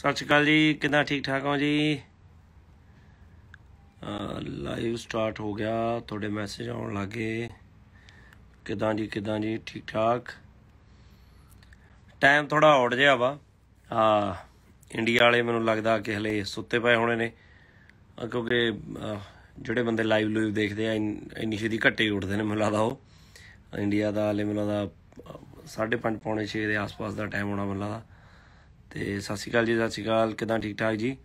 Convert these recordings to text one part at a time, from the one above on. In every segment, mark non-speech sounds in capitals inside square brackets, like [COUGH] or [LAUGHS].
ਸਤਿ ਸ਼੍ਰੀ ਅਕਾਲ ਜੀ, ਕਿਦਾਂ ਠੀਕ ਠਾਕ ਹੋ ਜੀ? ਲਾਈਵ ਸਟਾਰਟ ਹੋ ਗਿਆ, ਤੁਹਾਡੇ ਮੈਸੇਜ ਆਉਣ ਲੱਗੇ। ਕਿਦਾਂ ਜੀ ਕਿਦਾਂ ਜੀ, ਠੀਕ ਠਾਕ? ਟਾਈਮ ਥੋੜਾ ਆਉਟ ਜਿਹਾ ਵਾ। ਆ ਇੰਡੀਆ ਵਾਲੇ ਮੈਨੂੰ ਲੱਗਦਾ ਕਿ ਹਲੇ ਸੁੱਤੇ ਪਏ ਹੋਣੇ ਨੇ। ਕਿਉਂਕਿ ਜਿਹੜੇ ਬੰਦੇ ਲਾਈਵ ਲੂਈਵ ਦੇਖਦੇ ਆ, ਇੰਨ- ਇੰਨੀ ਛੇਤੀ ਘੱਟੇ ਹੀ ਉੱਠਦੇ ਨੇ ਮੈਨੂੰ ਲੱਗਦਾ ਉਹ। ਇੰਡੀਆ ਦਾ ਹਲੇ ਮੈਨੂੰ ਲੱਗਦਾ 5:30 ਪੌਣੇ 6 ਦੇ ਆਸ-ਪਾਸ ਦਾ ਟਾਈਮ ਹੋਣਾ ਮੈਨੂੰ ਲੱਗਦਾ। ਤੇ ਸਤਿ ਸ਼੍ਰੀ ਅਕਾਲ ਜੀ, ਸਤਿ ਸ਼੍ਰੀ ਅਕਾਲ। ਕਿਦਾਂ ਠੀਕ ਠਾਕ ਜੀ?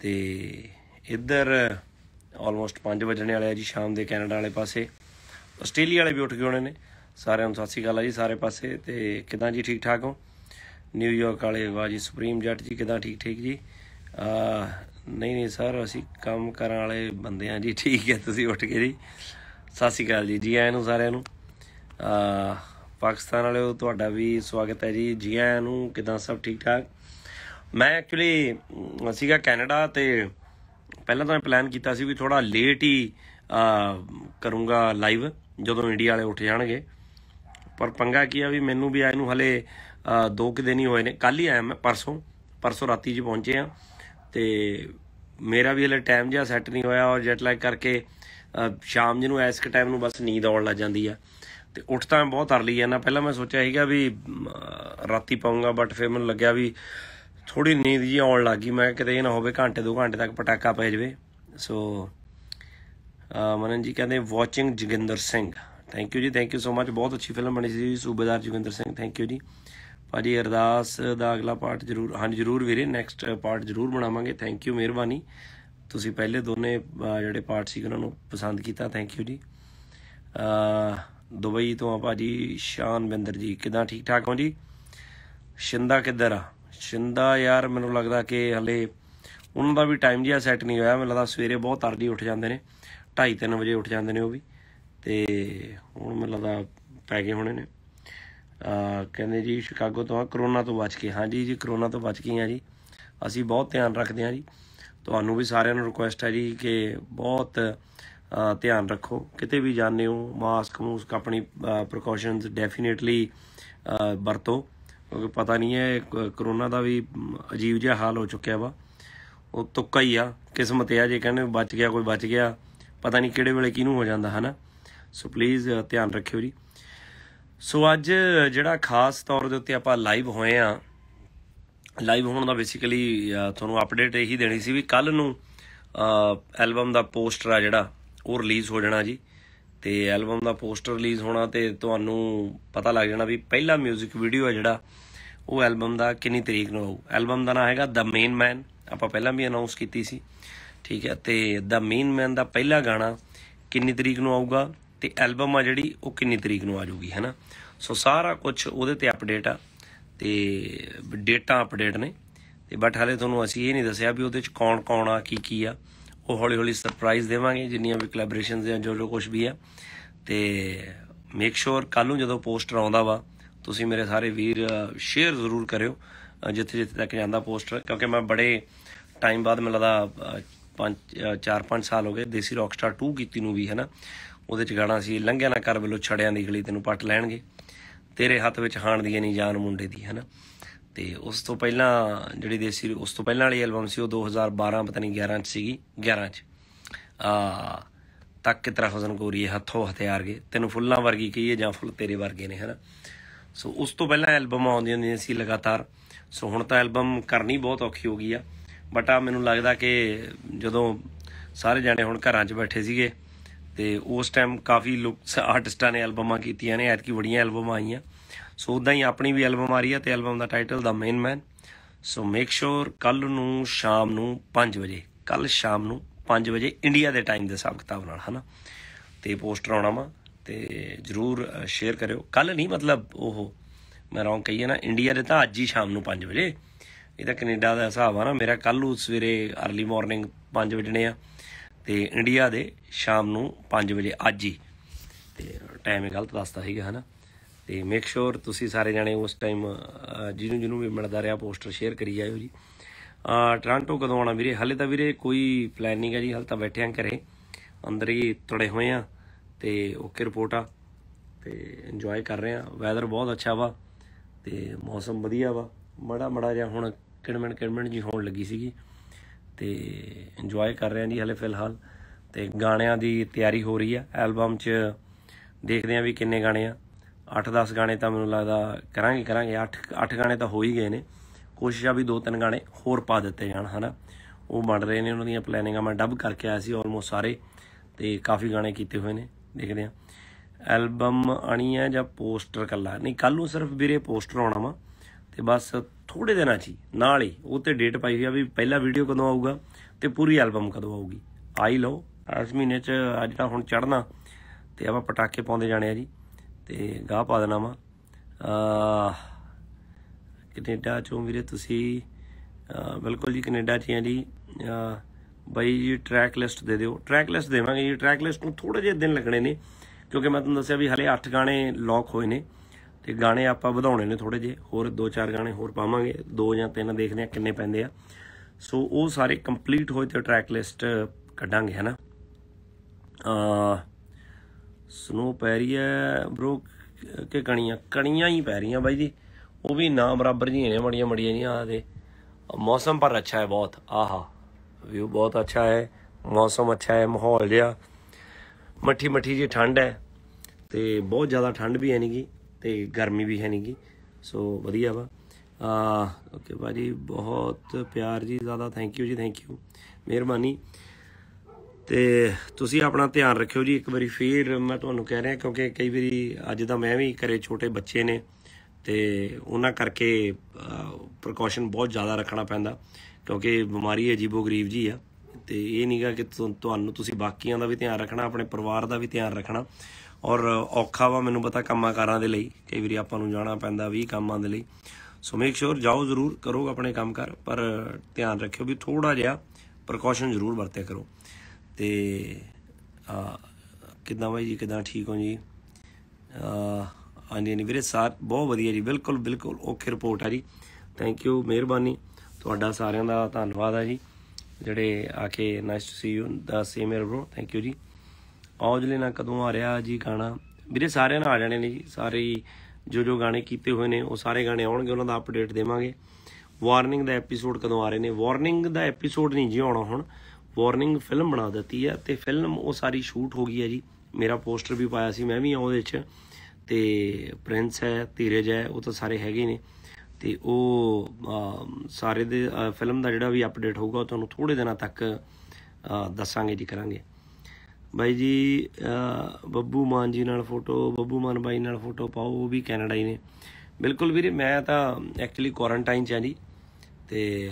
ਤੇ ਇੱਧਰ ਆਲਮੋਸਟ 5 ਵਜਣੇ ਵਾਲੇ ਆ ਜੀ ਸ਼ਾਮ ਦੇ ਕੈਨੇਡਾ ਵਾਲੇ ਪਾਸੇ। ਆਸਟ੍ਰੇਲੀਆ ਵਾਲੇ ਵੀ ਉੱਠ ਗਏ ਹੋਣੇ ਨੇ। ਸਾਰਿਆਂ ਨੂੰ ਸਤਿ ਸ਼੍ਰੀ ਅਕਾਲ ਆ ਜੀ ਸਾਰੇ ਪਾਸੇ। ਤੇ ਕਿਦਾਂ ਜੀ, ਠੀਕ ਠਾਕ ਹੋ? ਨਿਊਯਾਰਕ ਵਾਲੇ ਵਾਹ ਜੀ, ਸੁਪਰੀਮ ਜੱਟ ਜੀ, ਕਿਦਾਂ ਠੀਕ ਠੀਕ ਜੀ? ਆ, ਨਹੀਂ ਨਹੀਂ ਸਰ, ਅਸੀਂ ਕੰਮ ਕਰਨ ਵਾਲੇ ਬੰਦੇ ਆ ਜੀ। ਠੀਕ ਹੈ, ਤੁਸੀਂ ਉੱਠ ਗਏ ਜੀ। ਸਤਿ ਸ਼੍ਰੀ ਅਕਾਲ ਜੀ ਜੀ ਆਇਆਂ ਨੂੰ ਸਾਰਿਆਂ ਨੂੰ। ਆ ਪਾਕਿਸਤਾਨ ਵਾਲਿਓ ਤੁਹਾਡਾ ਵੀ ਸਵਾਗਤ ਹੈ ਜੀ। ਜੀ ਆਇਆਂ ਨੂੰ ਕਿਦਾਂ ਸਭ ਠੀਕ ਠਾਕ ਮੈਂ ਐਕਚੁਅਲੀ ਸੀਗਾ ਕੈਨੇਡਾ ਤੇ ਪਹਿਲਾਂ ਤਾਂ ਮੈਂ ਪਲਾਨ ਕੀਤਾ ਸੀ ਵੀ ਥੋੜਾ ਲੇਟ ਹੀ ਕਰੂੰਗਾ ਲਾਈਵ ਜਦੋਂ ਇੰਡੀਆ ਵਾਲੇ ਉੱਠ ਜਾਣਗੇ। ਪਰ ਪੰਗਾ ਕੀ ਆ ਵੀ ਮੈਨੂੰ ਵੀ ਆਏ ਨੂੰ ਹਲੇ ਦੋ ਕੁ ਦਿਨ ਹੀ ਹੋਏ ਨੇ। ਕੱਲ ਹੀ ਆਇਆ ਮੈਂ ਪਰਸੋਂ ਪਰਸੋਂ ਰਾਤੀ ਜੀ ਪਹੁੰਚੇ ਆ ਤੇ ਮੇਰਾ ਵੀ ਹਲੇ ਟਾਈਮ ਜਿਹਾ ਸੈੱਟ ਨਹੀਂ ਹੋਇਆ ਔਰ ਜੈਟ ਲੈਗ ਕਰਕੇ ਅਹ, ਸ਼ਾਮ ਜਿਹਨੂੰ ਐਸ ਕੇ ਟਾਈਮ ਨੂੰ ਬਸ ਨੀਂਦ ਆਉਣ ਲੱਗ ਜਾਂਦੀ ਆ। ਤੇ ਉੱਠ ਤਾਂ ਮੈਂ ਬਹੁਤ ਅਰਲੀ ਜਾਂਦਾ। ਪਹਿਲਾਂ ਮੈਂ ਸੋਚਿਆ ਸੀਗਾ ਵੀ ਰਾਤੀ ਪਾਉਂਗਾ ਬਟ ਫਿਰ ਮੈਨੂੰ ਲੱਗਿਆ ਵੀ ਥੋੜੀ ਨੀਂਦ ਜੀ ਆਉਣ ਲੱਗੀ ਮੈਂ ਕਿਤੇ ਇਹ ਨਾ ਹੋਵੇ ਘੰਟੇ ਦੋ ਘੰਟੇ ਤੱਕ ਪਟਾਕਾ ਪੈ ਜਾਵੇ। ਸੋ ਅਹ ਮਨਨ ਜੀ ਕਹਿੰਦੇ watching Joginder Singh. Thank you ਜੀ ਥੈਂਕ ਯੂ ਸੋ ਮਚ ਬਹੁਤ ਅੱਛੀ ਫਿਲਮ ਬਣੀ ਸੀ ਸੂਬੇਦਾਰ ਜੋਗਿੰਦਰ ਸਿੰਘ। ਥੈਂਕ ਯੂ ਜੀ। ਭਾਜੀ ਅਰਦਾਸ ਦਾ ਅਗਲਾ ਪਾਰਟ ਜਰੂਰ ਹਾਂਜੀ ਜਰੂਰ ਵੀਰੇ। ਨੈਕਸਟ ਪਾਰਟ ਜਰੂਰ ਬਣਾਵਾਂਗੇ। ਥੈਂਕ ਯੂ ਮਿਹਰਬਾਨੀ। ਤੁਸੀਂ ਪਹਿਲੇ ਦੋਨੇ ਜਿਹੜੇ ਪਾਰਟ ਸੀ ਉਹਨਾਂ ਨੂੰ ਪਸੰਦ ਕੀਤਾ। ਥੈਂਕ ਯੂ ਜੀ। ਅਹ, ਦੁਬਈ ਤੋਂ ਆ ਭਾਜੀ ਸ਼ਾਨ ਬਿੰਦਰ ਜੀ, ਕਿਦਾਂ ਠੀਕ ਠਾਕ ਹੋ ਜੀ? ਸ਼ਿੰਦਾ ਕਿੱਧਰ ਆ? ਸ਼ਿੰਦਾ ਯਾਰ ਮੈਨੂੰ ਲੱਗਦਾ ਕਿ ਹਲੇ ਉਹਨਾਂ ਦਾ ਵੀ ਟਾਈਮ ਜਿਹਾ ਸੈੱਟ ਨਹੀਂ ਹੋਇਆ, ਮੈਨੂੰ ਲੱਗਦਾ ਸਵੇਰੇ ਬਹੁਤ ਅਰਲੀ ਉੱਠ ਜਾਂਦੇ ਨੇ 2:30 ਵਜੇ ਉੱਠ ਜਾਂਦੇ ਨੇ ਉਹ ਵੀ। ਤੇ ਹੁਣ ਮੈਨੂੰ ਲੱਗਦਾ ਪੈ ਗਏ ਹੋਣੇ ਨੇ। ਆ ਕਹਿੰਦੇ ਜੀ ਸ਼ਿਕਾਗੋ ਤੋਂ ਆ, ਕਰੋਨਾ ਤੋਂ ਬਚ ਕੇ। ਹਾਂਜੀ ਜੀ, ਕਰੋਨਾ ਤੋਂ ਬਚ ਗਏ ਆ ਜੀ। ਅਸੀਂ ਬਹੁਤ ਧਿਆਨ ਰੱਖਦੇ ਹਾਂ ਜੀ। ਤੁਹਾਨੂੰ ਵੀ ਸਾਰਿਆਂ ਨੂੰ ਰਿਕੁਐਸਟ ਹੈ ਜੀ ਕਿ ਬਹੁਤ ਧਿਆਨ ਰੱਖੋ। ਕਿਤੇ ਵੀ ਜਾਂਦੇ ਹੋ, ਮਾਸਕ, ਮੂਸਕ ਆਪਣੀ ਪ੍ਰੀਕਾਸ਼ਨਸ ਡੈਫੀਨੇਟਲੀ ਵਰਤੋ। ਕਿਉਂਕਿ ਪਤਾ ਨਹੀਂ ਹੈ ਕਰੋਨਾ ਦਾ ਵੀ ਅਜੀਬ ਜਿਹਾ ਹਾਲ ਹੋ ਚੁੱਕਿਆ ਵਾ। ਉਹ ਤੁੱਕਾ ਹੀ ਆ। ਕਿਸਮਤ ਆ, ਜੇ ਕਹਿੰਦੇ ਬਚ ਗਿਆ, ਕੋਈ ਬਚ ਗਿਆ, ਪਤਾ ਨਹੀਂ ਕਿਹੜੇ ਵੇਲੇ ਕਿਹਨੂੰ ਹੋ ਜਾਂਦਾ, ਹਨਾ? ਸੋ ਪਲੀਜ਼ ਧਿਆਨ ਰੱਖਿਓ ਜੀ। ਸੋ ਅੱਜ ਜਿਹੜਾ ਖਾਸ ਤੌਰ ਦੇ ਉੱਤੇ ਆਪਾਂ ਲਾਈਵ ਹੋਏ ਆ ਲਾਈਵ ਹੋਣ ਦਾ ਬੇਸਿਕਲੀ ਤੁਹਾਨੂੰ ਅਪਡੇਟ ਇਹੀ ਦੇਣੀ ਸੀ ਵੀ ਕੱਲ ਨੂੰ ਐਲਬਮ ਦਾ ਪੋਸਟਰ ਆ ਜਿਹੜਾ ਉਹ ਰਿਲੀਜ਼ ਹੋ ਜਾਣਾ ਜੀ ਤੇ ਐਲਬਮ ਦਾ ਪੋਸਟਰ ਰਿਲੀਜ਼ ਹੋਣਾ ਤੇ ਤੁਹਾਨੂੰ ਪਤਾ ਲੱਗ ਜਾਣਾ ਵੀ ਪਹਿਲਾ 뮤직 ਵੀਡੀਓ ਆ ਜਿਹੜਾ, ਉਹ ਐਲਬਮ ਦਾ ਕਿੰਨੀ ਤਰੀਕ ਨੂੰ ਆਊ। ਐਲਬਮ ਦਾ ਨਾਮ ਹੈਗਾ ਦ ਮੇਨ ਮੈਨ ਆਪਾਂ ਪਹਿਲਾਂ ਵੀ ਅਨਾਉਂਸ ਕੀਤੀ ਸੀ। ਠੀਕ ਹੈ, ਤੇ ਦ ਮੇਨ ਮੈਨ ਦਾ ਪਹਿਲਾ ਗਾਣਾ ਕਿੰਨੀ ਤਰੀਕ ਨੂੰ ਆਊਗਾ ਤੇ ਐਲਬਮ ਆ ਜਿਹੜੀ, ਉਹ ਕਿੰਨੀ ਤਰੀਕ ਨੂੰ ਆ ਜਾਊਗੀ ਹੈਨਾ ਸੋ ਸਾਰਾ ਕੁਝ ਉਹਦੇ ਤੇ ਅਪਡੇਟ ਆ ਤੇ ਡੇਟਾ ਅਪਡੇਟ ਨੇ। ਤੇ ਬਟ ਹਾਲੇ ਤੁਹਾਨੂੰ ਅਸੀਂ ਇਹ ਨਹੀਂ ਦੱਸਿਆ ਵੀ ਉਹਦੇ ਚ ਕੌਣ ਕੌਣ ਆ ਕੀ ਕੀ ਆ। ਉਹ ਹੌਲੀ ਹੌਲੀ ਸਰਪ੍ਰਾਈਜ਼ ਦੇਵਾਂਗੇ ਜਿੰਨੀਆਂ ਵੀ ਕੋਲੈਬੋਰੇਸ਼ਨਸ ਜਾਂ ਜੋ ਜੋ ਕੁਝ ਵੀ ਆ ਤੇ ਮੇਕ ਸ਼ੋਰ ਕੱਲ ਨੂੰ ਜਦੋਂ ਪੋਸਟਰ ਆਉਂਦਾ ਵਾ ਤੁਸੀਂ ਮੇਰੇ ਸਾਰੇ ਵੀਰ ਸ਼ੇਅਰ ਜ਼ਰੂਰ ਕਰਿਓ ਜਿੱਥੇ ਜਿੱਥੇ ਤੱਕ ਜਾਂਦਾ ਪੋਸਟਰ ਕਿਉਂਕਿ ਮੈਂ ਬੜੇ ਟਾਈਮ ਬਾਅਦ ਮੈਨੂੰ ਲੱਗਦਾ ਅ, ਪੰਜ 4-5 ਸਾਲ ਹੋ ਗਏ ਦੇਸੀ ਰੌਕਸਟਾਰ 2 ਕੀਤੀ ਨੂੰ ਵੀ ਹੈ ਨਾ ਉਹਦੇ ਚ ਗਾਣਾ ਸੀ ਲੰਘਿਆ ਨਾ ਕਰ ਵੱਲੋਂ ਛੜਿਆਂ ਦੀ ਗਲੀ ਤੈਨੂੰ ਪੱਟ ਲੈਣਗੇ। ਤੇਰੇ ਹੱਥ ਵਿੱਚ ਹਾਣ ਦੀ ਨਹੀਂ ਜਾਨ ਮੁੰਡੇ ਦੀ ਹੈ ਨਾ ਤੇ ਉਸ ਤੋਂ ਪਹਿਲਾਂ ਜਿਹੜੀ ਦੇਸੀ, ਉਸ ਤੋਂ ਪਹਿਲਾਂ ਵਾਲੀ ਐਲਬਮ ਸੀ ਉਹ 2012 ਪਤਾ ਨਹੀਂ 11 ਚ ਸੀਗੀ 11 ਚ। ਆ, ਤੱਕ ਕਿ ਤਰ੍ਹਾਂ ਹਜ਼ਨ ਗੋਰੀਏ ਹੱਥੋਂ ਹਥਿਆਰ ਗਏ। ਤੈਨੂੰ ਫੁੱਲਾਂ ਵਰਗੀ ਕਹੀਏ ਜਾਂ ਫੁੱਲ ਤੇਰੇ ਵਰਗੇ ਨੇ, ਹਨਾ? ਸੋ ਉਸ ਤੋਂ ਪਹਿਲਾਂ ਐਲਬਮ ਆਉਂਦੀਆਂ ਹੁੰਦੀਆਂ ਸੀ ਲਗਾਤਾਰ। ਸੋ ਹੁਣ ਤਾਂ ਐਲਬਮ ਕਰਨੀ ਬਹੁਤ ਔਖੀ ਹੋ ਗਈ ਆ। ਬਟ ਆ ਮੈਨੂੰ ਲੱਗਦਾ ਕਿ ਜਦੋਂ ਸਾਰੇ ਜਾਣੇ ਹੁਣ ਘਰਾਂ 'ਚ ਬੈਠੇ ਸੀਗੇ ਤੇ ਉਸ ਟਾਈਮ ਕਾਫੀ ਲੁਕਸ ਆਰਟਿਸਟਾਂ ਨੇ ਐਲਬਮਾਂ ਕੀਤੀਆਂ ਨੇ, ਐਤਕੀ ਬੜੀਆਂ ਐਲਬਮਾਂ ਆਈਆਂ। ਸੋ ਉਦਾਂ ਹੀ ਆਪਣੀ ਵੀ ਐਲਬਮ ਆ ਰਹੀ ਹੈ ਤੇ ਐਲਬਮ ਦਾ ਟਾਈਟਲ ਦਾ main man so make sure ਕੱਲ ਨੂੰ ਸ਼ਾਮ ਨੂੰ 5 ਵਜੇ ਕੱਲ ਸ਼ਾਮ ਨੂੰ 5 ਵਜੇ ਇੰਡੀਆ ਦੇ ਟਾਈਮ ਦੇ ਹਿਸਾਬ ਕਿਤਾਬ ਨਾਲ, ਹਨਾ? ਤੇ ਪੋਸਟਰ ਆਉਣਾ ਵਾ ਤੇ ਜਰੂਰ ਸ਼ੇਅਰ ਕਰਿਓ। ਕੱਲ ਨਹੀਂ, ਮਤਲਬ ਉਹ, ਮੈਂ ਰੌਂਗ ਕਹੀਏ ਨਾ ਇੰਡੀਆ ਦੇ ਤਾਂ ਅੱਜ ਹੀ ਸ਼ਾਮ ਨੂੰ 5 ਵਜੇ। ਇਹ ਤਾਂ ਕੈਨੇਡਾ ਦਾ ਹਿਸਾਬ ਆ ਨਾ, ਮੇਰਾ ਕੱਲ ਨੂੰ ਸਵੇਰੇ अर्ਲੀ ਮਾਰਨਿੰਗ 5 ਵਜਣੇ ਆ। ਤੇ ਇੰਡੀਆ ਦੇ ਸ਼ਾਮ ਨੂੰ 5 ਵਜੇ ਅੱਜ ਹੀ। ਤੇ ਟਾਈਮ ਗਲਤ ਦੱਸਦਾ ਸੀਗਾ, ਹਨਾ? ਤੇ ਮੇਕ ਸ਼ੋਰ ਤੁਸੀਂ ਸਾਰੇ ਜਾਣੇ ਉਸ ਟਾਈਮ ਜਿਹਨੂੰ ਜਿਹਨੂੰ ਵੀ ਮਿਲਦਾ ਰਿਹਾ ਪੋਸਟਰ ਸ਼ੇਅਰ ਕਰੀ ਜਾਇਓ ਜੀ। ਆ ਟ੍ਰਾਂਟੋ ਕਦੋਂ ਆਉਣਾ ਵੀਰੇ? ਹਾਲੇ ਤਾਂ ਵੀਰੇ ਕੋਈ ਪਲੈਨਿੰਗ ਨਹੀਂ ਜੀ, ਹਾਲੇ ਤਾਂ ਬੈਠੇ ਆਂ ਘਰੇ। ਅੰਦਰ ਹੀ ਤੜੇ ਹੋਏ ਆ ਤੇ ਓਕੇ ਰਿਪੋਰਟ ਆ। ਤੇ ਇੰਜੋਏ ਕਰ ਰਹੇ ਆ। ਵੈਦਰ ਬਹੁਤ ਅੱਛਾ ਵਾ ਤੇ ਮੌਸਮ ਵਧੀਆ ਵਾ। ਮੜਾ ਮੜਾ ਜਿਹਾ ਹੁਣ ਕਿਣਮਣ ਕਿਣਮਣ ਜੀ ਹੋਣ ਲੱਗੀ ਸੀਗੀ। ਤੇ ਇੰਜੋਏ ਕਰ ਰਹੇ ਹਾਂ ਜੀ ਹਲੇ ਫਿਲਹਾਲ। ਤੇ ਗਾਣਿਆਂ ਦੀ ਤਿਆਰੀ ਹੋ ਰਹੀ ਆ। ਐਲਬਮ 'ਚ ਦੇਖਦੇ ਹਾਂ ਵੀ ਕਿੰਨੇ ਗਾਣੇ ਆ। 8-10 ਗਾਣੇ ਤਾਂ ਮੈਨੂੰ ਲੱਗਦਾ ਕਰਾਂਗੇ ਕਰਾਂਗੇ। 8 8 ਗਾਣੇ ਤਾਂ ਹੋ ਹੀ ਗਏ ਨੇ। ਕੋਸ਼ਿਸ਼ ਆ ਵੀ ਦੋ ਤਿੰਨ ਗਾਣੇ ਹੋਰ ਪਾ ਦਿੱਤੇ ਜਾਣ, ਹਨਾ? ਉਹ ਬਣ ਰਹੇ ਨੇ, ਉਹਨਾਂ ਦੀਆਂ ਪਲੈਨਿੰਗਾਂ ਮੈਂ ਡੱਬ ਕਰਕੇ ਆਇਆ ਸੀ ਆਲਮੋਸਟ ਸਾਰੇ, ਤੇ ਕਾਫੀ ਗਾਣੇ ਕੀਤੇ ਹੋਏ ਨੇ, ਦੇਖਦੇ ਹਾਂ। ਐਲਬਮ ਆਣੀ ਹੈ ਜਾਂ ਪੋਸਟਰ ਕੱਲਾ ਨਹੀਂ ਕੱਲ ਨੂੰ ਸਿਰਫ ਵੀਰੇ ਪੋਸਟਰ ਆਉਣਾ ਵਾ, ਤੇ ਬਸ ਥੋੜੇ ਦਿਨਾਂ 'ਚ ਹੀ, ਨਾਲ ਹੀ। ਉਹ ਤੇ ਡੇਟ ਪਾਈ ਹੋਈ ਆ ਵੀ ਪਹਿਲਾ ਵੀਡੀਓ ਕਦੋਂ ਆਊਗਾ ਤੇ ਪੂਰੀ ਐਲਬਮ ਕਦੋਂ ਆਊਗੀ। ਆਈ ਲਓ। ਇਸ ਮਹੀਨੇ 'ਚ ਅੱਜ ਤਾਂ ਹੁਣ ਚੜਨਾ ਤੇ ਆਪਾਂ ਪਟਾਕੇ ਪਾਉਂਦੇ ਜਾਣੇ ਆ ਜੀ। ਤੇ ਗਾਹ ਪਾ ਦੇਣਾ ਵਾ। ਆ, ਕੈਨੇਡਾ ਚੋਂ ਵੀਰੇ ਤੁਸੀਂ ਬਿਲਕੁਲ ਜੀ ਕੈਨੇਡਾ 'ਚ ਆ ਜੀ। ਬਾਈ ਜੀ ਟਰੈਕ ਲਿਸਟ ਦੇ ਦਿਓ। ਟਰੈਕ ਲਿਸਟ ਦੇਵਾਂਗੇ ਜੀ। ਟਰੈਕ ਲਿਸਟ ਨੂੰ ਥੋੜੇ ਜਿਹੇ ਦਿਨ ਲੱਗਣੇ ਨੇ, ਕਿਉਂਕਿ ਮੈਂ ਤੁਹਾਨੂੰ ਦੱਸਿਆ ਵੀ ਹਲੇ 8 ਗਾਣੇ ਲੌਕ ਹੋਏ ਨੇ, ਤੇ ਗਾਣੇ ਆਪਾਂ ਵਧਾਉਣੇ ਨੇ ਥੋੜੇ ਜਿਹੇ। ਹੋਰ 2-4 ਗਾਣੇ ਹੋਰ ਪਾਵਾਂਗੇ। ਦੋ ਜਾਂ ਤਿੰਨ ਦੇਖਦੇ ਆ ਕਿੰਨੇ ਪੈਂਦੇ ਆ। ਸੋ ਉਹ ਸਾਰੇ ਕੰਪਲੀਟ ਹੋਏ ਤੇ ਟਰੈਕ ਲਿਸਟ ਕੱਢਾਂਗੇ ਹਨਾ ਅ ਸਨੋ ਪੈ ਰਹੀ ਹੈ ਬ్రో ਕਿ ਕਣੀਆਂ ਕਣੀਆਂ ਹੀ ਪੈ ਰਹੀਆਂ ਬਾਈ ਜੀ। ਉਹ ਵੀ ਨਾ ਬਰਾਬਰ ਜੀ ਨੇ ਮੜੀਆਂ ਮੜੀਆਂ ਨਹੀਂ ਆ ਦੇ ਮੌਸਮ ਪਰ ਅੱਛਾ ਹੈ ਬਹੁਤ, ਆਹਾ। ਵਿਊ ਬਹੁਤ ਅੱਛਾ ਹੈ ਮੌਸਮ ਅੱਛਾ ਹੈ ਮਾਹੌਲ ਜਿਹਾ। ਮੱਠੀ ਮੱਠੀ ਜੀ ਠੰਡ ਹੈ ਤੇ ਬਹੁਤ ਜ਼ਿਆਦਾ ਠੰਡ ਵੀ ਹੈ ਨਹੀਂਗੀ ਤੇ ਗਰਮੀ ਵੀ ਹੈ ਨਹੀਂਗੀ ਸੋ ਵਧੀਆ ਵਾ। ਆ ਓਕੇ ਬਾਜੀ ਬਹੁਤ ਪਿਆਰ ਜੀ, ਜ਼ਿਆਦਾ ਥੈਂਕ ਯੂ ਜੀ ਥੈਂਕ ਯੂ ਮਿਹਰਬਾਨੀ। ਤੇ ਤੁਸੀਂ ਆਪਣਾ ਧਿਆਨ ਰੱਖਿਓ ਜੀ, ਇੱਕ ਵਾਰੀ ਫੇਰ ਮੈਂ ਤੁਹਾਨੂੰ ਕਹਿ ਰਿਹਾ, ਕਿਉਂਕਿ ਕਈ ਵਾਰੀ ਅੱਜ ਦਾ ਮੈਂ ਵੀ ਘਰੇ ਛੋਟੇ ਬੱਚੇ ਨੇ ਤੇ ਉਹਨਾਂ ਕਰਕੇ ਪ੍ਰੀਕਾਸ਼ਨ ਬਹੁਤ ਜ਼ਿਆਦਾ ਰੱਖਣਾ ਪੈਂਦਾ, ਕਿਉਂਕਿ ਬਿਮਾਰੀ ਅਜੀਬੋ ਗਰੀਬ ਜੀ ਆ। ਤੇ ਇਹ ਨਹੀਂਗਾ ਕਿ ਤੁਹਾਨੂੰ ਤੁਸੀਂ ਬਾਕੀਆਂ ਦਾ ਵੀ ਧਿਆਨ ਰੱਖਣਾ, ਆਪਣੇ ਪਰਿਵਾਰ ਦਾ ਵੀ ਧਿਆਨ ਰੱਖਣਾ। ਔਰ ਔਖਾ ਵਾ ਮੈਨੂੰ ਪਤਾ ਕੰਮਾਂ ਕਾਰਾਂ ਦੇ ਲਈ, ਕਈ ਵਾਰੀ ਆਪਾਂ ਨੂੰ ਜਾਣਾ ਪੈਂਦਾ ਵੀ ਕੰਮਾਂ ਦੇ ਲਈ। ਸੋ ਮੇਕ ਸ਼ੋਰ ਜਾਓ ਜ਼ਰੂਰ ਕਰੋ ਆਪਣੇ ਕੰਮ ਕਰ ਪਰ ਧਿਆਨ ਰੱਖਿਓ ਵੀ ਥੋੜਾ ਜਿਹਾ ਪ੍ਰੀਕਾਸ਼ਨ ਜ਼ਰੂਰ ਵਰਤਿਆ ਕਰੋ। ਤੇ, ਆ, ਕਿਦਾਂ ਬਾਈ ਜੀ, ਕਿਦਾਂ ਠੀਕ ਹੋ ਜੀ? ਆ, ਹਾਂਜੀ ਨਹੀਂ ਵੀਰੇ ਸਾਰ ਬਹੁਤ ਵਧੀਆ ਜੀ, ਬਿਲਕੁਲ ਬਿਲਕੁਲ ਓਕੇ ਰਿਪੋਰਟ ਆ ਜੀ। ਥੈਂਕ ਯੂ ਮਿਹਰਬਾਨੀ। ਤੁਹਾਡਾ ਸਾਰਿਆਂ ਦਾ ਧੰਨਵਾਦ ਆ ਜੀ, ਜਿਹੜੇ ਆ ਕੇ nice to see you the same here bro thank you ਜੀ। ਔਜਲੇ ਨਾਲ ਕਦੋਂ ਆ ਰਿਹਾ ਜੀ ਗਾਣਾ? ਵੀਰੇ, ਸਾਰਿਆਂ ਨਾਲ ਆ ਜਾਣੇ ਨੇ ਜੀ, ਸਾਰੇ ਜੋ ਜੋ ਗਾਣੇ ਕੀਤੇ ਹੋਏ ਨੇ, ਉਹ ਸਾਰੇ ਗਾਣੇ ਆਉਣਗੇ, ਉਹਨਾਂ ਦਾ ਅਪਡੇਟ ਦੇਵਾਂਗੇ। ਵਾਰਨਿੰਗ ਦਾ ਐਪੀਸੋਡ ਕਦੋਂ ਆ ਰਹੇ ਨੇ? ਵਾਰਨਿੰਗ ਦਾ ਐਪੀਸੋਡ ਨਹੀਂ ਜੀ ਆਉਣਾ ਹੁਣ। ਵਾਰਨਿੰਗ ਫਿਲਮ ਬਣਾ ਦਿੱਤੀ ਹੈ ਤੇ ਫਿਲਮ ਉਹ ਸਾਰੀ ਸ਼ੂਟ ਹੋ ਗਈ ਹੈ ਜੀ। ਮੇਰਾ ਪੋਸਟਰ ਵੀ ਪਾਇਆ ਸੀ ਮੈਂ ਵੀ ਆ ਉਹਦੇ 'ਚ। ਤੇ ਪ੍ਰਿੰਸ ਹੈ, ਧੀਰਜ ਹੈ, ਉਹ ਤਾਂ ਸਾਰੇ ਹੈਗੇ ਨੇ। ਤੇ ਉਹ ਸਾਰੇ ਦੇ ਫਿਲਮ ਦਾ ਜਿਹੜਾ ਵੀ ਅਪਡੇਟ ਹੋਊਗਾ ਉਹ ਤੁਹਾਨੂੰ ਥੋੜੇ ਦਿਨਾਂ ਤੱਕ ਦੱਸਾਂਗੇ ਜੀ, ਕਰਾਂਗੇ। ਬਾਈ ਜੀ ਬੱਬੂ ਮਾਨ ਜੀ ਨਾਲ ਫੋਟੋ ਬੱਬੂ ਮਾਨ ਬਾਈ ਨਾਲ ਫੋਟੋ ਪਾਓ, ਉਹ ਵੀ ਕੈਨੇਡਾ ਹੀ ਨੇ। ਬਿਲਕੁਲ ਵੀਰੇ, ਮੈਂ ਤਾਂ ਐਕਚੁਅਲੀ ਕੁਆਰੰਟਾਈਨ ਚ ਆ ਜੀ। ਤੇ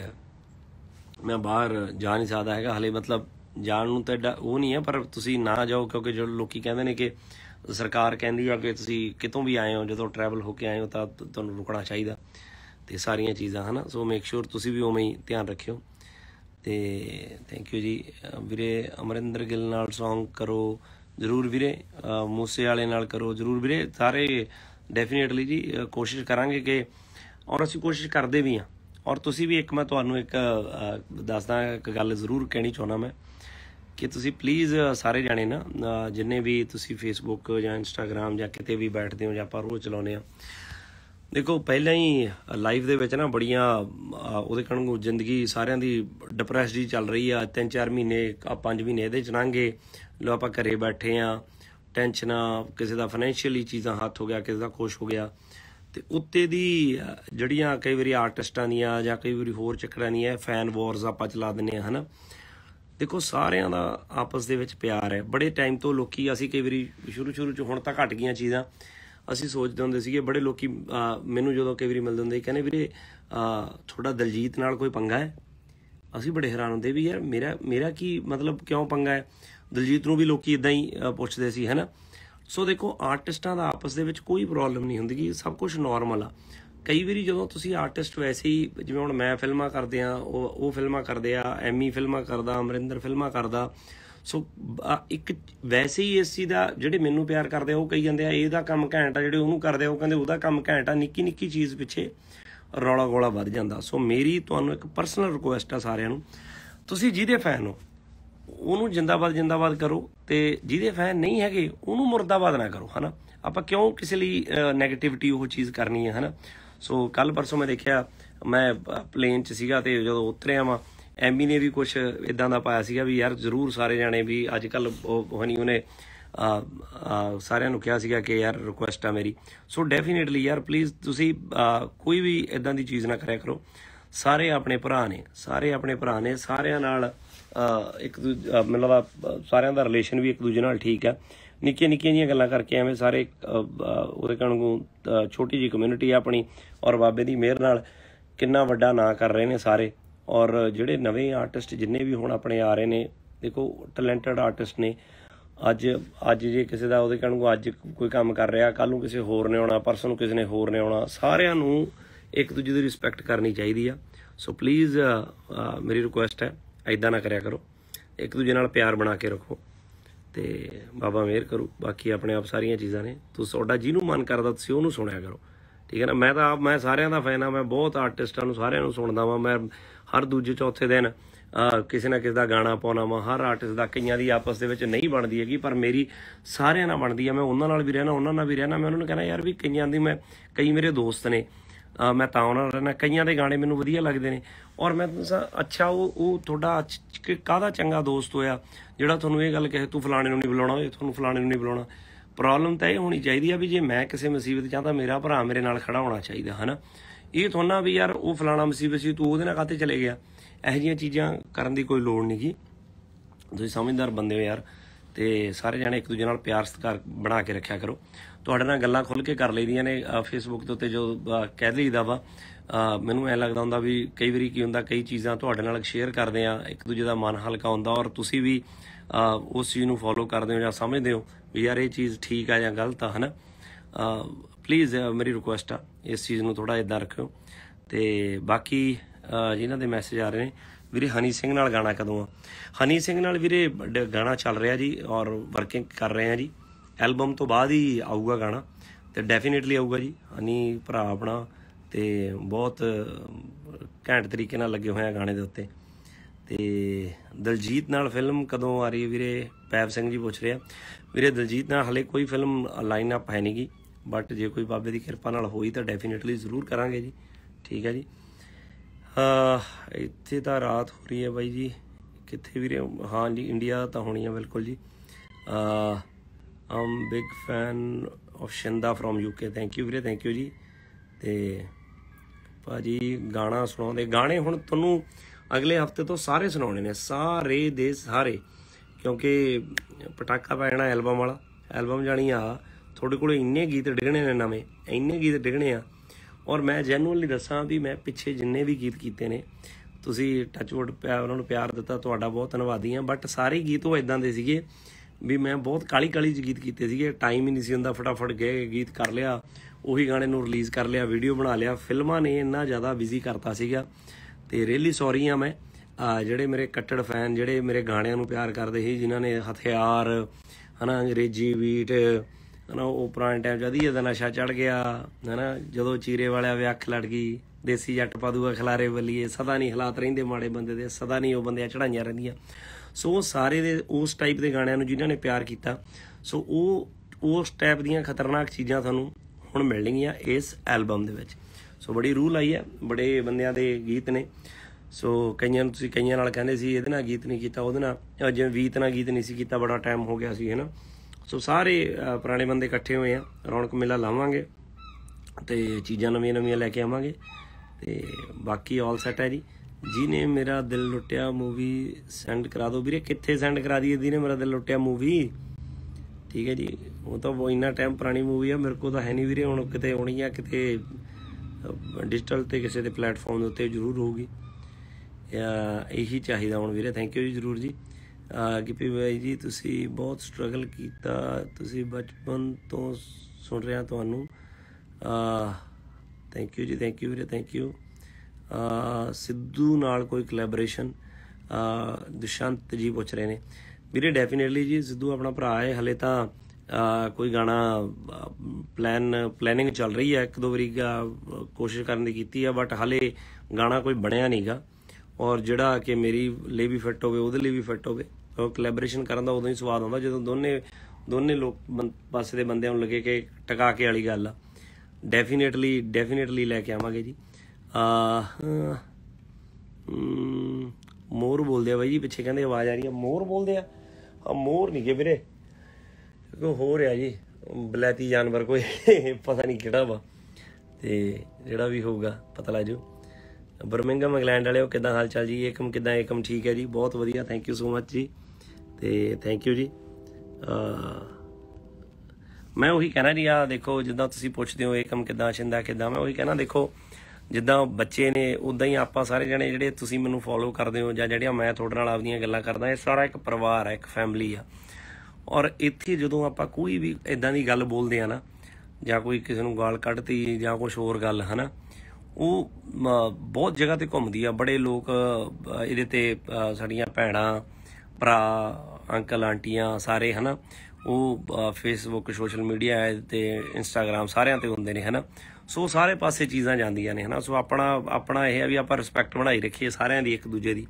ਮੈਂ ਬਾਹਰ ਜਾ ਨਹੀਂ ਸਕਦਾ ਹੈਗਾ, ਹਲੇ ਮਤਲਬ ਜਾਣ ਨੂੰ ਤਾਂ ਐਡਾ ਉਹ ਨਹੀਂ ਹੈ, ਪਰ ਤੁਸੀਂ ਨਾ ਜਾਓ ਕਿਉਂਕਿ ਜੋ ਲੋਕੀ ਕਹਿੰਦੇ ਨੇ ਕਿ ਸਰਕਾਰ ਕਹਿੰਦੀ ਆ ਕਿ ਤੁਸੀਂ ਕਿਤੋਂ ਵੀ ਆਏ ਹੋ, ਜਦੋਂ ਟਰੈਵਲ ਹੋ ਕੇ ਆਏ ਹੋ ਤਾਂ ਤੁਹਾਨੂੰ ਰੁਕਣਾ ਚਾਹੀਦਾ ਤੇ ਸਾਰੀਆਂ ਚੀਜ਼ਾਂ, ਹਨਾ? ਸੋ ਮੇਕ ਸ਼ੋਰ ਤੁਸੀਂ ਵੀ ਉਵੇਂ ਹੀ ਧਿਆਨ ਰੱਖਿਓ ਤੇ ਥੈਂਕ ਯੂ ਜੀ। ਵੀਰੇ ਅਮਰਿੰਦਰ ਗਿੱਲ ਨਾਲ Song ਕਰੋ ਜਰੂਰ ਵੀਰੇ, ਅਹ ਮੂਸੇ ਵਾਲੇ ਨਾਲ ਕਰੋ ਜਰੂਰ ਵੀਰੇ। ਸਾਰੇ ਡੈਫੀਨੇਟਲੀ ਜੀ ਕੋਸ਼ਿਸ਼ ਕਰਾਂਗੇ ਕਿ, ਔਰ ਅਸੀਂ ਕੋਸ਼ਿਸ਼ ਕਰਦੇ ਵੀ ਹਾਂ। ਔਰ ਤੁਸੀਂ ਵੀ ਇੱਕ ਮੈਂ ਤੁਹਾਨੂੰ ਇੱਕ ਦੱਸਦਾ ਇੱਕ ਗੱਲ ਜ਼ਰੂਰ ਕਹਿਣੀ ਚਾਹੁੰਦਾ ਮੈਂ ਕਿ ਤੁਸੀਂ ਪਲੀਜ਼ ਸਾਰੇ ਜਾਣੇ ਨਾ ਜਿੰਨੇ ਵੀ ਤੁਸੀਂ ਫੇਸਬੁੱਕ ਜਾਂ ਇੰਸਟਾਗ੍ਰam ਜਾਂ ਕਿਤੇ ਵੀ ਬੈਠਦੇ ਹੋ ਜਾਂ ਆਪਾਂ ਰੋਜ਼ ਚਲਾਉਂਦੇ ਆ ਦੇਖੋ ਪਹਿਲਾਂ ਹੀ ਲਾਈਫ ਦੇ ਵਿੱਚ ਨਾ ਬੜੀਆਂ ਅਹ, ਉਹਦੇ ਕਣਗੂ ਜ਼ਿੰਦਗੀ ਸਾਰਿਆਂ ਦੀ ਡਿਪਰੈਸਡ ਹੀ ਚੱਲ ਰਹੀ ਆ ਤਿੰਨ ਚਾਰ ਮਹੀਨੇ ਆ ਪੰਜ ਮਹੀਨੇ ਇਹਦੇ ਚ ਲੰਘੇ ਲੋ ਆਪਾਂ ਘਰੇ ਬੈਠੇ ਆ ਟੈਨਸ਼ਨਾਂ ਕਿਸੇ ਦਾ ਫਾਈਨੈਂਸ਼ੀਅਲੀ ਚੀਜ਼ਾਂ ਹੱਥ ਹੋ ਗਿਆ ਕਿਸੇ ਦਾ ਕੁਛ ਹੋ ਗਿਆ ਤੇ ਉੱਤੇ ਦੀ ਜਿਹੜੀਆਂ ਕਈ ਵਾਰੀ ਆਰਟਿਸਟਾਂ ਦੀਆਂ ਜਾਂ ਕਈ ਵਾਰੀ ਹੋਰ ਚੱਕਰਾਂ ਦੀਆਂ ਫੈਨ ਵਾਰਸ ਆਪਾਂ ਚਲਾ ਦਿੰਨੇ ਆ ਹਨਾ? ਦੇਖੋ ਸਾਰਿਆਂ ਦਾ ਆਪਸ ਦੇ ਵਿੱਚ ਪਿਆਰ ਹੈ। ਬੜੇ ਟਾਈਮ ਤੋਂ ਲੋਕੀ ਅਸੀਂ ਕਈ ਵਾਰੀ ਸ਼ੁਰੂ ਸ਼ੁਰੂ ਚ ਹੁਣ ਤਾਂ ਘਟ ਗਈਆਂ ਚੀਜ਼ਾਂ। ਅਸੀਂ ਸੋਚਦੇ ਹੁੰਦੇ ਸੀਗੇ ਬੜੇ ਲੋਕੀ ਮੈਨੂੰ ਜਦੋਂ ਕਈ ਵਾਰੀ ਮਿਲਦੇ ਹੁੰਦੇ ਕਹਿੰਦੇ ਵੀਰੇ ਅਹ, ਤੁਹਾਡਾ ਦਲਜੀਤ ਨਾਲ ਕੋਈ ਪੰਗਾ ਹੈ? ਅਸੀਂ ਬੜੇ ਹੈਰਾਨ ਹੁੰਦੇ ਵੀ ਯਾਰ ਮੇਰਾ ਮੇਰਾ ਕੀ ਮਤਲਬ ਕਿਉਂ ਪੰਗਾ ਹੈ? ਦਲਜੀਤ ਨੂੰ ਵੀ ਲੋਕੀ ਇਦਾਂ ਹੀ ਪੁੱਛਦੇ ਸੀ ਹੈਨਾ? ਸੋ ਦੇਖੋ ਆਰਟਿਸਟਾਂ ਦਾ ਆਪਸ ਦੇ ਵਿੱਚ ਕੋਈ ਪ੍ਰੋਬਲਮ ਨਹੀਂ ਹੁੰਦੀ ਸਭ ਕੁਝ ਨਾਰਮਲ ਆ। ਕਈ ਵਾਰੀ ਜਦੋਂ ਤੁਸੀਂ ਆਰਟਿਸਟ ਵੈਸੇ ਹੀ, ਜਿਵੇਂ ਹੁਣ ਮੈਂ ਫਿਲਮਾਂ ਕਰਦੇ ਆ, ਉਹ ਉਹ ਫਿਲਮਾਂ ਕਰਦੇ ਆ, ਐਮੀ ਫਿਲਮਾਂ ਕਰਦਾ, ਅਮਰਿੰਦਰ ਫਿਲਮਾਂ ਕਰਦਾ, ਸੋ ਇੱਕ ਵੈਸੇ ਹੀ ਇਸ ਚੀਜ਼ ਦਾ ਜਿਹੜੇ ਮੈਨੂੰ ਪਿਆਰ ਕਰਦੇ ਆ, ਉਹ ਕਹੀ ਜਾਂਦੇ ਆ ਇਹਦਾ ਕੰਮ ਘੈਂਟ ਆ, ਜਿਹੜੇ ਉਹਨੂੰ ਕਰਦੇ ਆ, ਉਹ ਕਹਿੰਦੇ ਉਹਦਾ ਕੰਮ ਘੈਂਟ ਆ ਨਿੱਕੀ ਨਿੱਕੀ ਚੀਜ਼ ਪਿੱਛੇ ਰੌਲਾ ਗੋਲਾ ਵੱਧ ਜਾਂਦਾ। ਸੋ ਮੇਰੀ ਤੁਹਾਨੂੰ ਇੱਕ ਪਰਸਨਲ ਰਿਕੁਐਸਟ ਆ ਸਾਰਿਆਂ ਨੂੰ। ਤੁਸੀਂ ਜਿਹਦੇ ਫੈਨ ਹੋ ਉਹਨੂੰ ਜਿੰਦਾਬਾਦ ਜਿੰਦਾਬਾਦ ਕਰੋ ਤੇ ਜਿਹਦੇ ਫੈਨ ਨਹੀਂ ਹੈਗੇ, ਉਹਨੂੰ ਮੁਰਦਾਬਾਦ ਨਾ ਕਰੋ, ਹਨਾ? ਆਪਾਂ ਕਿਉਂ ਕਿਸੇ ਲਈ 네ਗੇਟਿਵਿਟੀ ਉਹ ਚੀਜ਼ ਕਰਨੀ ਹੈ, ਹਨਾ? ਸੋ ਕੱਲ ਪਰਸੋਂ ਮੈਂ ਦੇਖਿਆ, ਮੈਂ ਪਲੇਨ 'ਚ ਸੀਗਾ ਤੇ ਜਦੋਂ ਉਤਰਿਆ ਵਾਂ, ਐਮੀ ਨੇ ਵੀ ਕੁਝ ਇਦਾਂ ਦਾ ਪਾਇਆ ਸੀਗਾ ਵੀ ਯਾਰ ਜ਼ਰੂਰ ਸਾਰੇ ਜਾਣੇ ਵੀ ਅੱਜ ਕੱਲ ਉਹ ਹਨੀ ਉਹਨੇ ਸਾਰਿਆਂ ਨੂੰ ਕਿਹਾ ਸੀਗਾ ਕਿ ਯਾਰ ਰਿਕੁਐਸਟ ਆ ਮੇਰੀ। ਸੋ ਡੈਫੀਨਿਟਲੀ ਯਾਰ ਪਲੀਜ਼ ਤੁਸੀਂ ਕੋਈ ਵੀ ਇਦਾਂ ਦੀ ਚੀਜ਼ ਨਾ ਕਰਿਆ ਕਰੋ। ਸਾਰੇ ਆਪਣੇ ਭਰਾ ਨੇ, ਸਾਰੇ ਆਪਣੇ ਭਰਾ ਨੇ, ਸਾਰਿਆਂ ਨਾਲ ਇੱਕ ਦੂਜੇ ਆ, ਮੈਨੂੰ ਲੱਗਦਾ ਸਾਰਿਆਂ ਦਾ ਰਿਲੇਸ਼ਨ ਵੀ ਇੱਕ ਦੂਜੇ ਨਾਲ ਠੀਕ ਹੈ। ਨਿੱਕੀਆਂ ਨਿੱਕੀਆਂ ਜੀਆਂ ਗੱਲਾਂ ਕਰਕੇ ਐਵੇਂ ਸਾਰੇ ਅ, ਅ, ਉਹਦੇ ਕਣਗੂ ਛੋਟੀ ਜੀ ਕਮਿਊਨਿਟੀ ਆ ਆਪਣੀ ਔਰ ਬਾਬੇ ਦੀ ਮਿਹਰ ਨਾਲ ਕਿੰਨਾ ਵੱਡਾ ਨਾਂ ਕਰ ਰਹੇ ਨੇ ਸਾਰੇ। ਔਰ ਜਿਹੜੇ ਨਵੇਂ ਆਰਟਿਸਟ ਜਿੰਨੇ ਵੀ ਹੁਣ ਆਪਣੇ ਆ ਰਹੇ ਨੇ ਦੇਖੋ ਟੈਲੈਂਟਡ ਆਰਟਿਸਟ ਨੇ। ਅੱਜ ਅੱਜ ਜੇ ਕਿਸੇ ਦਾ ਉਹਦੇ ਕਣਗੂ ਅੱਜ ਕੋਈ ਕੰਮ ਕਰ ਰਿਹਾ ਕੱਲ ਨੂੰ ਕਿਸੇ ਹੋਰ ਨੇ ਆਉਣਾ ਪਰਸੋਂ ਨੂੰ ਕਿਸੇ ਨੇ ਹੋਰ ਨੇ ਆਉਣਾ ਸਾਰਿਆਂ ਨੂੰ ਇੱਕ ਦੂਜੇ ਦੀ ਰਿਸਪੈਕਟ ਕਰਨੀ ਚਾਹੀਦੀ ਆ। ਸੋ ਪਲੀਜ਼ ਮੇਰੀ ਰਿਕੁਐਸਟ ਹੈ ਐਦਾਂ ਨਾ ਕਰਿਆ ਕਰੋ। ਇੱਕ ਦੂਜੇ ਨਾਲ ਪਿਆਰ ਬਣਾ ਕੇ ਰੱਖੋ ਤੇ ਬਾਬਾ ਮਿਹਰ ਕਰੂ। ਬਾਕੀ ਆਪਣੇ ਆਪ ਸਾਰੀਆਂ ਚੀਜ਼ਾਂ ਨੇ। ਤੁਸੀਂ ਤੁਹਾਡਾ ਜਿਹਨੂੰ ਮਨ ਕਰਦਾ ਤੁਸੀਂ ਉਹਨੂੰ ਸੁਣਿਆ ਕਰੋ। ਠੀਕ ਹੈ ਨਾ? ਮੈਂ ਤਾਂ ਆਪ ਮੈਂ ਸਾਰਿਆਂ ਦਾ ਫੈਨ ਆ ਮੈਂ ਬਹੁਤ ਆਰਟਿਸਟਾਂ ਨੂੰ ਸਾਰਿਆਂ ਨੂੰ ਸੁਣਦਾ ਵਾਂ। ਮੈਂ ਹਰ ਦੂਜੇ ਚੌਥੇ ਦਿਨ ਕਿਸੇ ਨਾ ਕਿਸੇ ਦਾ ਗਾਣਾ ਪਾਉਣਾ ਵਾਂ। ਹਰ ਆਰਟਿਸਟ ਦਾ ਕਈਆਂ ਦੀ ਆਪਸ ਦੇ ਵਿੱਚ ਨਹੀਂ ਬਣਦੀ ਹੈਗੀ, ਪਰ ਮੇਰੀ ਸਾਰਿਆਂ ਨਾਲ ਬਣਦੀ ਆ। ਮੈਂ ਉਹਨਾਂ ਨਾਲ ਵੀ ਰਹਿਣਾ, ਉਹਨਾਂ ਨਾਲ ਵੀ ਰਹਿਣਾ। ਮੈਂ ਉਹਨਾਂ ਨੂੰ ਕਹਿੰਦਾ ਯਾਰ ਵੀ ਕਈਆਂ ਦੀ ਮੈਂ ਕਈ ਮੇਰੇ ਦੋਸਤ ਨੇ ਮੈਂ ਤਾਂ ਉਹਨਾਂ ਨਾਲ ਰਹਿਣਾ ਕਈਆਂ ਦੇ ਗਾਣੇ ਮੈਨੂੰ ਵਧੀਆ ਲੱਗਦੇ ਨੇ। ਔਰ ਮੈਂ ਦੱਸਾਂ, ਅੱਛਾ, ਉਹ ਉਹ ਤੁਹਾਡਾ ਅੱਛ- ਕਿ ਕਾਹਦਾ ਚੰਗਾ ਦੋਸਤ ਹੋਇਆ, ਜਿਹੜਾ ਤੁਹਾਨੂੰ ਇਹ ਗੱਲ ਕਹੇ, ਤੂੰ ਫਲਾਣੇ ਨੂੰ ਨਹੀਂ ਬੁਲਾਉਣਾ ਓਏ ਤੁਹਾਨੂੰ ਫਲਾਣੇ ਨੂੰ ਨਹੀਂ ਬੁਲਾਉਣਾ। ਪ੍ਰੋਬਲਮ ਤਾਂ ਇਹ ਹੋਣੀ ਚਾਹੀਦੀ ਆ ਵੀ ਜੇ ਮੈਂ ਕਿਸੇ ਮੁਸੀਬਤ 'ਚ ਤਾਂ ਮੇਰਾ ਭਰਾ ਮੇਰੇ ਨਾਲ ਖੜਾ ਹੋਣਾ ਚਾਹੀਦਾ, ਹਨਾ? ਇਹ ਥੋੜਾ ਵੀ ਯਾਰ ਉਹ ਫਲਾਣਾ ਮੁਸੀਬਤ ਸੀ, ਤੂੰ ਉਹਦੇ ਨਾਲ ਕਾਹਤੇ ਚਲੇ ਗਿਆ? ਇਹੋ ਜਿਹੀਆਂ ਚੀਜ਼ਾਂ ਕਰਨ ਦੀ ਕੋਈ ਲੋੜ ਨਹੀਂ ਗੀ। ਤੁਸੀਂ ਸਮਝਦਾਰ ਬੰਦੇ ਹੋ ਯਾਰ, ਤੇ ਸਾਰੇ ਜਣੇ ਇੱਕ ਦੂਜੇ ਨਾਲ ਪਿਆਰ ਸਤਿਕਾਰ ਬਣਾ ਕੇ ਰੱਖਿਆ ਕਰੋ। ਤੁਹਾਡੇ ਨਾਲ ਗੱਲਾਂ ਖੁੱਲ ਕੇ ਕਰ ਲਈਦੀਆਂ ਨੇ ਫੇਸਬੁੱਕ ਦੇ ਉੱਤੇ ਜੋ ਕਹਿ ਲਈਦਾ ਵਾ। ਮੈਨੂੰ ਐ ਲੱਗਦਾ ਹੁੰਦਾ ਵੀ ਕਈ ਵਾਰੀ ਕੀ ਹੁੰਦਾ ਕਈ ਚੀਜ਼ਾਂ ਤੁਹਾਡੇ ਨਾਲ ਸ਼ੇਅਰ ਕਰਦੇ ਆ ਇੱਕ ਦੂਜੇ ਦਾ ਮਨ ਹਲਕਾ ਹੁੰਦਾ ਔਰ ਤੁਸੀਂ ਵੀ ਉਸ ਚੀਜ਼ ਨੂੰ ਫੋਲੋ ਕਰਦੇ ਹੋ ਜਾਂ ਸਮਝਦੇ ਹੋ ਵੀ ਯਾਰ ਇਹ ਚੀਜ਼ ਠੀਕ ਆ ਜਾਂ ਗਲਤ ਆ ਹਨਾ? ਪਲੀਜ਼ ਮੇਰੀ ਰਿਕੁਐਸਟ ਆ ਇਸ ਚੀਜ਼ ਨੂੰ ਥੋੜਾ ਇਦਾਂ ਰੱਖਿਓ। ਤੇ ਬਾਕੀ ਅਹ, ਜਿਨ੍ਹਾਂ ਦੇ ਮੈਸੇਜ ਆ ਰਹੇ ਨੇ ਵੀਰੇ ਹਨੀ ਸਿੰਘ ਨਾਲ ਗਾਣਾ ਕਦੋਂ ਆ? ਹਨੀ ਸਿੰਘ ਨਾਲ ਵੀਰੇ ਡ- ਗਾਣਾ ਚੱਲ ਰਿਹਾ ਜੀ ਔਰ ਵਰਕਿੰਗ ਕਰ ਰਹੇ ਆ ਜੀ। ਐਲਬਮ ਤੋਂ ਬਾਅਦ ਹੀ ਆਊਗਾ ਗਾਣਾ, ਤੇ ਡੈਫੀਨਿਟਲੀ ਆਊਗਾ ਜੀ। ਹਨੀ ਭਰਾ ਆਪਣਾ, ਤੇ ਬਹੁਤ ਘੈਂਟ ਤਰੀਕੇ ਨਾਲ ਲੱਗੇ ਹੋਏ ਆ ਗਾਣੇ ਦੇ ਉੱਤੇ। ਤੇ ਦਲਜੀਤ ਨਾਲ ਫਿਲਮ ਕਦੋਂ ਆ ਰਹੀ ਹੈ ਵੀਰੇ? ਪੈਪ ਸਿੰਘ ਜੀ ਪੁੱਛ ਰਿਹਾ ਵੀਰੇ, ਦਲਜੀਤ ਨਾਲ ਹਲੇ ਕੋਈ ਫਿਲਮ ਲਾਈਨ ਅਪ ਹੈ ਨਹੀਂਗੀ ਬਟ ਜੇ ਕੋਈ ਬਾਬੇ ਦੀ ਕਿਰਪਾ ਨਾਲ ਹੋਈ ਤਾਂ ਡੈਫੀਨਿਟਲੀ ਜ਼ਰੂਰ ਕਰਾਂਗੇ ਜੀ। ਠੀਕ ਹੈ ਜੀ। ਅਹ, ਇੱਥੇ ਤਾਂ ਰਾਤ ਹੋ ਰਹੀ ਹੈ ਬਾਈ ਜੀ। ਕਿੱਥੇ ਵੀਰੇ? ਹਾਂ ਜੀ ਇੰਡੀਆ ਤਾਂ ਹੋਣੀ ਹੈ ਬਿਲਕੁਲ ਜੀ। I'm big fan of Shinda from UK thank you ਵੀਰੇ ਥੈਂਕ ਯੂ ਜੀ। ਤੇ ਭਾਜੀ ਗਾਣਾ ਸੁਣਾਉਂਦੇ, ਗਾਣੇ ਹੁਣ ਤੁਹਾਨੂੰ ਅਗਲੇ ਹਫ਼ਤੇ ਤੋਂ ਸਾਰੇ ਸੁਣਾਉਣੇ ਨੇ, ਸਾਰੇ ਦੇ ਸਾਰੇ। ਕਿਉਂਕਿ ਪਟਾਕਾ ਪੈ ਜਾਣਾ ਐਲਬਮ ਵਾਲਾ, ਐਲਬਮ ਜਾਣੀ ਆ, ਤੁਹਾਡੇ ਕੋਲ ਇੰਨੇ ਗੀਤ ਡਿਗਣੇ ਨੇ ਨਵੇਂ, ਇੰਨੇ ਗੀਤ ਡਿਗਣੇ ਆ। ਔਰ ਮੈਂ ਜੈਨੂਅਲੀ ਦੱਸਾਂ ਵੀ ਮੈਂ ਪਿੱਛੇ ਜਿੰਨੇ ਵੀ ਗੀਤ ਕੀਤੇ ਨੇ, ਤੁਸੀਂ ਟੱਚਵੁੱਡ ਪਿਆ, ਉਹਨਾਂ ਨੂੰ ਪਿਆਰ ਦਿੱਤਾ, ਤੁਹਾਡਾ ਬਹੁਤ ਧੰਨਵਾਦੀ ਆ ਬਟ ਸਾਰੇ ਗੀਤ ਉਹ ਇਦਾਂ ਦੇ ਸੀਗੇ ਵੀ ਮੈਂ ਬਹੁਤ ਕਾਲੀ ਕਾਲੀ ਚ ਗੀਤ ਕੀਤੇ ਸੀਗੇ। ਟਾਈਮ ਹੀ ਨਹੀਂ ਸੀ ਹੁੰਦਾ, ਫਟਾਫਟ ਗਏ, ਗੀਤ ਕਰ ਲਿਆ। ਉਹੀ ਗਾਣੇ ਨੂੰ ਰਿਲੀਜ਼ ਕਰ ਲਿਆ ਵੀਡੀਓ ਬਣਾ ਲਿਆ। ਫਿਲਮਾਂ ਨੇ ਇੰਨਾ ਜ਼ਿਆਦਾ ਬਿਜ਼ੀ ਕਰਤਾ ਸੀਗਾ ਤੇ ਰੀਲੀ ਸੌਰੀ ਆ ਮੈਂ। ਜਿਹੜੇ ਮੇਰੇ ਕੱਟੜ ਫੈਨ ਜਿਹੜੇ ਮੇਰੇ ਗਾਣਿਆਂ ਨੂੰ ਪਿਆਰ ਕਰਦੇ ਸੀ, ਜਿਨ੍ਹਾਂ ਨੇ ਹਥਿਆਰ, ਹਨਾ, ਅੰਗਰੇਜ਼ੀ ਬੀਟ ਹਨਾ, ਉਹ ਪੁਰਾਣੇ ਟਾਈਮ ਜਦ ਹੀ ਇਹਦਾ ਨਸ਼ਾ ਚੜ ਗਿਆ, ਹਨਾ, ਜਦੋਂ ਚੀਰੇ ਵਾਲਿਆਂ ਵਿਆਖ ਲੜ ਗਈ ਦੇਸੀ ਜੱਟ ਪਾਦੂਆ ਖਲਾਰੇ ਬੱਲੀਏ ਸਦਾ ਨਹੀਂ ਹਾਲਾਤ ਰਹਿੰਦੇ ਮਾੜੇ ਬੰਦੇ ਦੇ, ਸਦਾ ਨਹੀਂ ਉਹ ਬੰਦਿਆਂ ਚੜਾਈਆਂ ਰਹਿੰਦੀਆਂ। ਸੋ ਉਹ ਸਾਰੇ ਦੇ ਉਸ ਟਾਈਪ ਦੇ ਗਾਣਿਆਂ ਨੂੰ ਜਿਨ੍ਹਾਂ ਨੇ ਪਿਆਰ ਕੀਤਾ, ਸੋ ਉਹ, ਉਸ ਟਾਈਪ ਦੀਆਂ ਖਤਰਨਾਕ ਚੀਜ਼ਾਂ ਤੁਹਾਨੂੰ ਹੁਣ ਮਿਲਣਗੀਆਂ ਇਸ ਐਲਬਮ ਦੇ ਵਿੱਚ। ਸੋ ਬੜੀ ਰੂਹ ਲਾਈ ਹੈ, ਬੜੇ ਬੰਦਿਆਂ ਦੇ ਗੀਤ ਨੇ। ਸੋ ਕਈਆਂ ਨੂੰ ਤੁਸੀਂ ਕਈਆਂ ਨਾਲ ਕਹਿੰਦੇ ਸੀ, ਇਹਦੇ ਨਾਲ ਗੀਤ ਨਹੀਂ ਕੀਤਾ, ਉਹਦੇ ਨਾਲ ਜਿਵੇਂ ਵੀਤ ਨਾਲ ਗੀਤ ਨਹੀਂ ਸੀ ਕੀਤਾ, ਬੜਾ ਟਾਈਮ ਹੋ ਗਿਆ ਸੀ, ਹੈਨਾ। ਸੋ ਸਾਰੇ ਪੁਰਾਣੇ ਬੰਦੇ ਇਕੱਠੇ ਹੋਏ ਆ, ਰੌਣਕ ਮੇਲਾ ਲਾਵਾਂਗੇ ਤੇ ਚੀਜ਼ਾਂ ਨਵੀਆਂ ਨਵੀਆਂ ਲੈ ਕੇ ਆਵਾਂਗੇ। ਤੇ ਬਾਕੀ ਆਲ ਸੈਟ ਹੈ ਜੀ। ਜਿਹਨੇ ਮੇਰਾ ਦਿਲ ਲੁੱਟਿਆ ਮੂਵੀ ਸੈਂਡ ਕਰਾ ਦਿਓ। ਵੀਰੇ ਕਿੱਥੇ ਸੈਂਡ ਕਰਾ ਦਈਏ? ਜਿਹਨੇ ਮੇਰਾ ਦਿਲ ਲੁੱਟਿਆ ਮੂਵੀ ਠੀਕ ਹੈ ਜੀ। ਉਹ ਤਾਂ ਉਹ ਇੰਨਾ ਟਾਈਮ ਪੁਰਾਣੀ ਮੂਵੀ ਆ ਮੇਰੇ ਕੋਲ ਤਾਂ ਹੈ ਨਹੀਂ ਵੀਰੇ। ਹੁਣ ਕਿਤੇ ਆਉਣੀ ਆ ਕਿਤੇ ਡਿਜੀਟਲ ਤੇ ਕਿਸੇ ਦੇ ਪਲੇਟਫਾਰਮ ਦੇ ਉੱਤੇ ਜ਼ਰੂਰ ਹੋਊਗੀ। ਇਹੀ ਚਾਹੀਦਾ ਹੁਣ ਵੀਰੇ। ਥੈਂਕ ਯੂ ਜੀ ਜ਼ਰੂਰ ਜੀ। ਆ, ਗਿੱਪੀ ਬਾਈ ਜੀ ਤੁਸੀਂ ਬਹੁਤ ਸਟਰਗਲ ਕੀਤਾ। ਤੁਸੀਂ ਬਚਪਨ ਤੋਂ ਸੁਣ ਰਿਹਾ ਤੁਹਾਨੂੰ। ਆ ਥੈਂਕ ਯੂ ਜੀ ਥੈਂਕ ਯੂ ਵੀਰੇ ਥੈਂਕ ਯੂ ਸਿੱਧੂ ਨਾਲ ਕੋਈ ਕੋਲੈਬੋਰੇਸ਼ਨ ਆ ਦੁਸ਼ੰਤ ਜੀ ਪੁੱਛ ਰਹੇ ਨੇ। ਵੀਰੇ ਡੈਫੀਨਿਟਲੀ ਜੀ ਸਿੱਧੂ ਆਪਣਾ ਭਰਾ ਹੈ, ਹਲੇ ਤਾਂ uh, ਕੋਈ ਗਾਣਾ uh, ਪਲਾਨ ਪਲੈਨਿੰਗ ਚੱਲ ਰਹੀ ਹੈ। ਇੱਕ ਦੋ ਵਾਰੀ ਗਾ- ਕੋਸ਼ਿਸ਼ ਕਰਨ ਦੀ ਕੀਤੀ ਆ ਬਟ ਹਲੇ ਗਾਣਾ ਕੋਈ ਬਣਿਆ ਨਹੀਂਗਾ ਔਰ ਜਿਹੜਾ ਕਿ ਮੇਰੀ ਲਈ ਵੀ ਫਿੱਟ ਹੋਵੇ, ਉਹਦੇ ਲਈ ਵੀ ਫਿੱਟ ਹੋਵੇ। ਉਹ ਕੋਲੈਬੋਰੇਸ਼ਨ ਕਰਨ ਦਾ ਉਦੋਂ ਹੀ ਸਵਾਦ ਆਉਂਦਾ, ਜਦੋਂ ਦੋਨੇ ਦੋਨੇ ਲੋਕ ਬੰ- ਪਾਸੇ ਦੇ ਬੰਦਿਆਂ ਨੂੰ ਲੱਗੇ ਕਿ ਟਕਾ ਕੇ ਵਾਲੀ ਗੱਲ ਆ। ਡੈਫੀਨੇਟਲੀ ਡੈਫੀਨੇਟਲੀ ਲੈ ਕੇ ਆਵਾਂਗੇ ਜੀ। ਆ ਮੋਰ ਬੋਲਦੇ ਆ ਬਾਈ ਜੀ, ਪਿੱਛੇ ਕਹਿੰਦੇ ਆਵਾਜ਼ ਆ ਰਹੀ ਆ। ਮੋਰ ਬੋਲਦੇ ਆ? ਆ ਮੋਰ ਨਹੀਂ ਗੇ ਵੀਰੇ। ਕੋ ਹੋ ਰਿਹਾ ਜੀ। ਬਲੈਤੀ ਜਾਨਵਰ ਕੋਈ, ਪਤਾ ਨਹੀਂ ਕਿਹੜਾ ਵਾ। ਤੇ ਜਿਹੜਾ ਵੀ ਹੋਊਗਾ, ਪਤਾ ਲੱਗ ਜੂ ਬਰਮਿੰਗਮ ਇੰਗਲੈਂਡ ਵਾਲਿਓ, ਕਿਦਾਂ ਹਾਲ ਚਾਲ ਜੀ? ਏਕਮ ਕਿਦਾਂ, ਏਕਮ ਠੀਕ ਹੈ ਜੀ? ਬਹੁਤ ਵਧੀਆ। ਥੈਂਕ ਯੂ ਸੋ ਮਚ ਜੀ। ਤੇ ਥੈਂਕ ਯੂ ਜੀ। ਅਹ ਮੈਂ ਉਹੀ ਕਹਿਣਾ ਜੀ ਆ ਦੇਖੋ ਜਿੱਦਾਂ ਤੁਸੀਂ ਪੁੱਛਦੇ ਹੋ ਇਹ ਕੰਮ ਕਿਦਾਂ ਸ਼ਿੰਦਾ ਕਿਦਾਂ, ਮੈਂ ਉਹੀ ਕਹਿਣਾ ਦੇਖੋ, ਜਿੱਦਾਂ ਬੱਚੇ ਨੇ ਉਦਾਂ ਹੀ ਆਪਾਂ ਸਾਰੇ ਜਣੇ ਜਿਹੜੇ ਤੁਸੀਂ ਮੈਨੂੰ ਫੋਲੋ ਕਰਦੇ ਹੋ ਜਾਂ ਜਿਹੜੀਆਂ ਮੈਂ ਤੁਹਾਡੇ ਨਾਲ ਆਪਦੀਆਂ ਗੱਲਾਂ ਕਰਦਾ, ਇਹ ਸਾਰਾ ਇੱਕ ਪਰਿਵਾਰ ਹੈ, ਇੱਕ ਫੈਮਿਲੀ ਆ। ਔਰ ਇੱਥੇ ਜਦੋਂ ਆਪਾਂ ਕੋਈ ਵੀ ਇਦਾਂ ਦੀ ਗੱਲ ਬੋਲਦੇ ਆ ਨਾ, ਜਾਂ ਕੋਈ ਕਿਸੇ ਨੂੰ ਗਾਲ ਕੱਢਤੀ ਜਾਂ ਕੁਝ ਹੋਰ ਗੱਲ, ਹਨਾ, ਉਹ ਬਹੁਤ ਜਗ੍ਹਾ ਤੇ ਘੁੰਮਦੀ ਆ। ਬੜੇ ਲੋਕ ਇਹਦੇ ਤੇ ਸਾਡੀਆਂ ਭੈਣਾਂ, ਭਰਾ, ਅੰਕਲ, ਆਂਟੀਆਂ, ਸਾਰੇ, ਹਨਾ ਉਹ ਫੇਸਬੁੱਕ ਸੋਸ਼ਲ ਮੀਡੀਆ ਤੇ ਇੰਸਟਾਗ੍ਰam ਸਾਰਿਆਂ ਤੇ ਹੁੰਦੇ ਨੇ, ਹਨਾ? ਸੋ ਸਾਰੇ ਪਾਸੇ ਚੀਜ਼ਾਂ ਜਾਂਦੀਆਂ ਨੇ, ਹਨਾ? ਸੋ ਆਪਣਾ ਆਪਣਾ ਇਹ ਆ ਵੀ ਆਪਾਂ ਰਿਸਪੈਕਟ ਬਣਾਈ ਰੱਖੀਏ ਸਾਰਿਆਂ ਦੀ ਇੱਕ ਦੂਜੇ ਦੀ।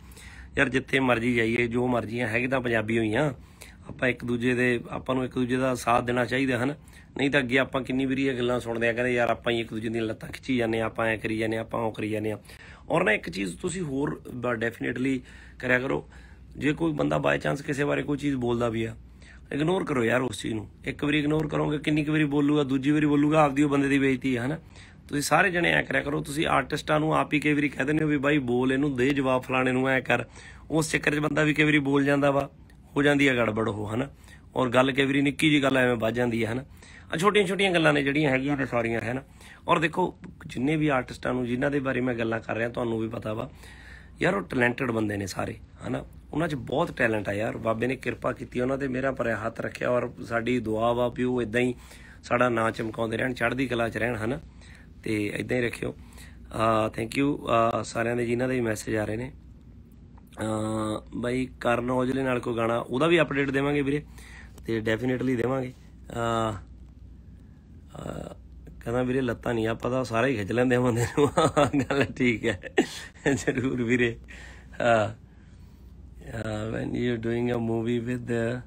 ਯਾਰ ਜਿੱਥੇ ਮਰਜ਼ੀ ਜਾਈਏ, ਜੋ ਮਰਜ਼ੀਆਂ ਹੈਗੇ ਤਾਂ ਪੰਜਾਬੀ ਹੋਈਆਂ। ਆਪਾਂ ਇੱਕ ਦੂਜੇ ਦੇ, ਆਪਾਂ ਨੂੰ ਇੱਕ ਦੂਜੇ ਦਾ ਸਾਥ ਦੇਣਾ ਚਾਹੀਦਾ, ਹਨ? ਨਹੀਂ ਤਾਂ ਅੱਗੇ ਆਪਾਂ ਕਿੰਨੀ ਵਾਰੀ ਇਹ ਗੱਲਾਂ ਸੁਣਦੇ ਆ, ਕਹਿੰਦੇ ਯਾਰ ਆਪਾਂ ਹੀ ਇੱਕ ਦੂਜੇ ਦੀਆਂ ਲੱਤਾਂ ਖਿੱਚੀ ਜਾਂਦੇ ਆ, ਆਪਾਂ ਐ ਕਰੀ ਜਾਂਦੇ ਆ, ਆਪਾਂ ਉਹ ਕਰੀ ਜਾਂਦੇ ਆ। ਔਰ ਨਾ ਇੱਕ ਚੀਜ਼ ਤੁਸੀਂ ਹੋਰ ਡੈਫੀਨਿਟਲੀ ਕਰਿਆ ਕਰੋ। ਜੇ ਕੋਈ ਬੰਦਾ ਬਾਈ ਚਾਂਸ ਕਿਸੇ ਬਾਰੇ ਕੋਈ ਚੀਜ਼ ਬੋਲਦਾ ਵੀ ਆ ਇਗਨੋਰ ਕਰੋ ਯਾਰ ਉਸ ਚੀਜ਼ ਨੂੰ। ਇੱਕ ਵਾਰੀ ਇਗਨੋਰ ਕਰੋਗੇ, ਕਿੰਨੀ ਕੁ ਵਾਰੀ ਬੋਲੂਗਾ, ਦੂਜੀ ਵਾਰੀ ਬੋਲੂਗਾ, ਆਪਦੀ ਉਹ ਬੰਦੇ ਦੀ ਬੇਇੱਜ਼ਤੀ ਹੈ, ਹਨਾ? ਤੁਸੀਂ ਸਾਰੇ ਜਣੇ ਐ ਕਰਿਆ ਕਰੋ, ਤੁਸੀਂ ਆਰਟਿਸਟਾਂ ਨੂੰ ਆਪ ਹੀ ਕਈ ਵਾਰੀ ਕਹਿ ਦਿੰਦੇ ਹੋ ਵੀ ਬਾਈ ਬੋਲ ਇਹਨੂੰ ਦੇ, ਜਵਾਬ ਫਲਾਣੇ ਨੂੰ ਐ ਕਰ। ਉਸ ਚੱਕਰ 'ਚ ਬੰਦਾ ਵੀ ਕਈ ਵਾਰੀ ਬੋਲ ਜਾਂਦਾ ਵਾ, ਹੋ ਜਾਂਦੀ ਹੈ ਗੜਬੜ ਉਹ, ਹਨਾ? ਔਰ ਗੱਲ ਕਈ ਵਾਰੀ ਨਿੱਕੀ ਜੀ ਗੱਲ ਐਵੇਂ ਵੱਜ ਜਾਂਦੀ ਹੈ, ਹਨਾ? ਆ ਛੋਟੀਆਂ ਛੋਟੀਆਂ ਗੱਲਾਂ ਨੇ ਜਿਹੜੀਆਂ ਹੈਗੀਆਂ ਨੇ ਸਾਰੀਆਂ, ਹੈ ਨਾ? ਔਰ ਦੇਖੋ, ਜਿੰਨੇ ਵੀ ਆਰਟਿਸਟਾਂ ਨੂੰ ਜਿਨ੍ਹਾਂ ਦੇ ਬਾਰੇ ਮੈਂ ਗੱਲਾਂ ਕਰ ਰਿਹਾ, ਤੁਹਾਨੂੰ ਵੀ ਪਤਾ ਵਾ, ਯਾਰ ਉਹ ਟੈਲੈਂਟਡ ਬੰਦੇ ਨੇ ਸਾਰੇ, ਹਨਾ? ਉਹਨਾਂ 'ਚ ਬਹੁਤ ਟੈਲੈਂਟ ਆ ਯਾਰ। ਬਾਬੇ ਨੇ ਕਿਰਪਾ ਕੀਤੀ, ਉਹਨਾਂ ਤੇ ਮੇਰਾ ਭਰਿਆ ਹੱਥ ਰੱਖਿਆ ਔਰ ਸਾਡੀ ਦੁਆ ਵਾ ਵੀ ਉਹ ਇਦਾਂ ਹੀ ਸਾਡਾ ਨਾਂ ਚਮਕਾਉਂਦੇ ਰਹਿਣ, ਚੜ੍ਹਦੀ ਕਲਾ 'ਚ ਰਹਿਣ, ਹਨਾ? ਤੇ ਇਦਾਂ ਹੀ ਰੱਖਿਓ। ਆ ਥੈਂਕ ਯੂ ਸਾਰਿਆਂ ਦੇ ਜਿਨ੍ਹਾਂ ਦੇ ਮੈਸੇਜ ਆ ਰਹੇ ਨੇ। ਅ ਬਾਈ ਕਰਨ ਔਜਲੇ ਨਾਲ ਕੋਈ ਗਾਣਾ, ਉਹਦਾ ਵੀ ਅਪਡੇਟ ਦੇਵਾਂਗੇ ਵੀਰੇ, ਤੇ ਡੈਫੀਨਿਟਲੀ ਦੇਵਾਂਗੇ। ਅ ਕਹਿੰਦਾ ਵੀਰੇ ਲੱਤਾਂ ਨਹੀਂ, ਆਪਾਂ ਤਾਂ ਸਾਰਾ ਹੀ ਖਿੱਚ ਲੈਂਦੇ ਆ ਬੰਦੇ ਨੂੰ। [LAUGHS] ਗੱਲ ਠੀਕ ਹੈ। ਜ਼ਰੂਰ ਵੀਰੇ। ਹਾਂ when you're doing a movie with uh,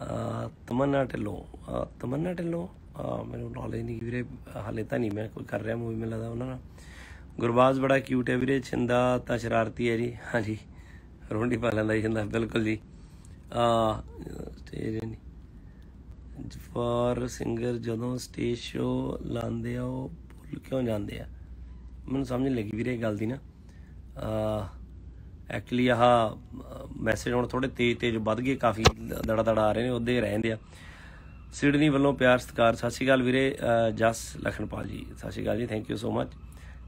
uh, Tamanna Dhillon uh, Tamanna Dhillon uh, ਮੈਨੂੰ ਨੌਲੇਜ ਨਹੀਂ ਵੀਰੇ ਹਾਲੇ ਤਾਂ ਨਹੀਂ ਮੈਂ ਕੋਈ ਕਰ ਰਿਹਾ ਮੂਵੀ ਮੈਨੂੰ ਲੱਗਦਾ ਉਹਨਾਂ ਨਾਲ ਗੁਰਬਾਜ਼ ਬੜਾ ਕਿਊਟ ਹੈ ਵੀਰੇ ਛਿੰਦਾ ਤਾਂ ਸ਼ਰਾਰਤੀ ਹੈ ਜੀ ਹਾਂਜੀ ਰੋਂਡੀ ਪਾ ਲੈਂਦਾ ਜੀ ਛਿੰਦਾ ਬਿਲਕੁਲ ਜੀ ਆ ਸਟੇਜ ਨਹੀਂ ਫਾਰ ਸਿੰਗਰ ਜਦੋਂ ਸਟੇਜ ਸ਼ੋ ਲਾਉਂਦੇ ਆ ਉਹ ਭੁੱਲ ਕਿਉਂ ਜਾਂਦੇ ਆ ਮੈਨੂੰ ਸਮਝ ਨਹੀਂ ਲੱਗੀ ਵੀਰੇ ਗੱਲ ਦੀ ਨਾ ਆ ਐਕਚੁਅਲੀ ਆਹ ਮੈਸੇਜ ਹੁਣ ਥੋੜੇ ਤੇਜ਼ ਤੇਜ਼ ਵੱਧ ਗਏ, ਕਾਫੀ ਦੜਾ ਦੜਾ ਆ ਰਹੇ ਨੇ ਉਹਦੇ ਰਹਿੰਦੇ ਆ। ਸਿਡਨੀ ਵੱਲੋਂ ਪਿਆਰ, ਸਤਿਕਾਰ, ਸਤਿ ਸ਼੍ਰੀ ਅਕਾਲ ਵੀਰੇ ਜਸ ਲਖਨਪਾਲ ਜੀ, ਸਤਿ ਸ਼੍ਰੀ ਅਕਾਲ ਜੀ thank you so much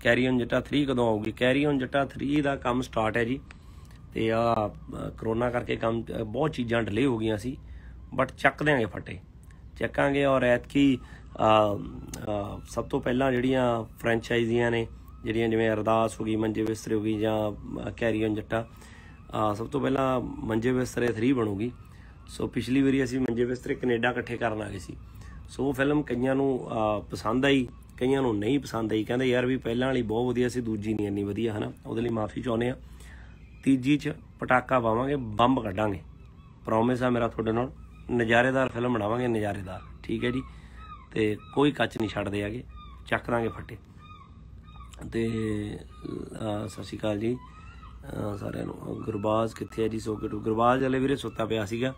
carry on Jatta 3 ਕਦੋਂ ਆਊਗੀ? ਕੈਰੀ ਔਨ ਜੱਟਾ 3 ਦਾ ਕੰਮ ਸਟਾਰਟ ਹੈ ਜੀ। ਤੇ ਆ ਕਰੋਨਾ ਕਰਕੇ ਕੰਮ ਬਹੁਤ ਚੀਜ਼ਾਂ ਡਿਲੇ ਹੋ ਗਈਆਂ ਸੀ ਬਟ ਚੱਕ ਦਿਆਂਗੇ ਫਟੇ। ਚੱਕਾਂਗੇ ਔਰ ਐਤਕੀ ਸਭ ਤੋਂ ਪਹਿਲਾਂ ਜਿਹੜੀਆਂ ਫਰੈਂਚਾਈਜ਼ੀਆਂ ਨੇ ਜਿਹੜੀਆਂ ਜਿਵੇਂ ਅਰਦਾਸ ਹੋ ਗਈ, ਮੰਜੇ ਬਿਸਤਰੇ ਹੋ ਗਈ ਜਾਂ ਕੈਰੀ ਔਨ ਜੱਟਾ ਸਭ ਤੋਂ ਪਹਿਲਾਂ ਮੰਜੇ ਬਿਸਤਰੇ 3 ਬਣੂਗੀ। ਸੋ ਪਿਛਲੀ ਵਾਰੀ ਅਸੀਂ ਮੰਜੇ ਬਿਸਤਰੇ ਕੈਨੇਡਾ ਇਕੱਠੇ ਕਰਨ ਆ ਗਏ ਸੀ। ਸੋ ਉਹ ਫਿਲਮ ਕਈਆਂ ਨੂੰ ਪਸੰਦ ਆਈ, ਕਈਆਂ ਨੂੰ ਨਹੀਂ ਪਸੰਦ ਆਈ। ਕਹਿੰਦੇ, ਯਾਰ ਵੀ ਪਹਿਲਾਂ ਵਾਲੀ ਬਹੁਤ ਵਧੀਆ ਸੀ, ਦੂਜੀ ਨਹੀਂ, ਇੰਨੀ ਵਧੀਆ, ਹਨਾ? ਉਹਦੇ ਲਈ ਮਾਫੀ ਚਾਹੁੰਦੇ ਆ ਤੀਜੀ ਚ ਪਟਾਕਾ ਪਾਵਾਂਗੇ, ਬੰਬ ਕੱਢਾਂਗੇ। ਪ੍ਰੋਮਿਸ ਆ ਮੇਰਾ ਤੁਹਾਡੇ ਨਾਲ, ਨਜ਼ਾਰੇਦਾਰ ਫਿਲਮ ਬਣਾਵਾਂਗੇ, ਨਜ਼ਾਰੇਦਾਰ, ਠੀਕ ਹੈ ਜੀ? ਤੇ ਕੋਈ ਕੱਚ ਨਹੀਂ ਛੱਡਦੇ ਹੈਗੇ, ਚੱਕ ਦਾਂਗੇ ਫੱਟੇ। ਤੇ ਸਤਿ ਸ਼੍ਰੀ ਅਕਾਲ ਜੀ। ਸਾਰਿਆਂ ਨੂੰ ਗੁਰਬਾਜ਼ ਕਿੱਥੇ ਹੈ ਜੀ? ਸੋਕੇ ਟੂ ਗੁਰਬਾਜ਼ ਵਾਲੇ ਵੀਰੇ ਸੁੱਤਾ ਪਿਆ ਸੀਗਾ।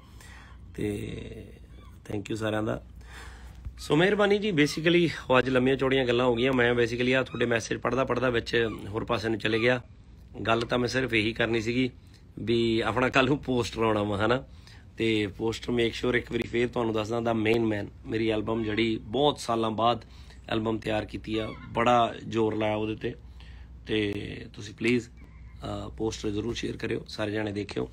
ਤੇ ਥੈਂਕ ਯੂ ਸਾਰਿਆਂ ਦਾ। ਸੋ ਮਿਹਰਬਾਨੀ ਜੀ ਬੇਸਿਕਲੀ ਅੱਜ ਲੰਮੀਆਂ ਚੌੜੀਆਂ ਗੱਲਾਂ ਹੋ ਗਈਆਂ। ਮੈਂ ਬੇਸਿਕਲੀ ਆ ਤੁਹਾਡੇ ਮੈਸੇਜ ਪੜਦਾ ਪੜਦਾ ਵਿੱਚ ਹੋਰ ਪਾਸੇ ਨੂੰ ਚਲੇ ਗਿਆ। ਗੱਲ ਤਾਂ ਮੈਂ ਸਿਰਫ ਇਹੀ ਕਰਨੀ ਸੀਗੀ ਵੀ ਆਪਣਾ ਕੱਲ ਨੂੰ ਪੋਸਟਰ ਆਉਣਾ ਵਾ, ਹਨਾ? ਤੇ ਪੋਸਟਰ ਮੇਕ ਸ਼ੋਰ ਇੱਕ ਵਾਰੀ ਫੇਰ ਤੁਹਾਨੂੰ ਦੱਸਦਾ ਦਾ ਮੇਨ ਮੈਨ ਮੇਰੀ ਐਲਬਮ ਜਿਹੜੀ ਬਹੁਤ ਸਾਲਾਂ ਬਾਅਦ ਐਲਬਮ ਤਿਆਰ ਕੀਤੀ ਆ, ਬੜਾ ਜ਼ੋਰ ਲਾਇਆ ਉਹਦੇ ਤੇ। ਤੇ ਤੁਸੀਂ ਪਲੀਜ਼ ਪੋਸਟਰ ਜ਼ਰੂਰ ਸ਼ੇਅਰ ਕਰਿਓ, ਸਾਰੇ ਜਾਣੇ ਦੇਖਿਓ।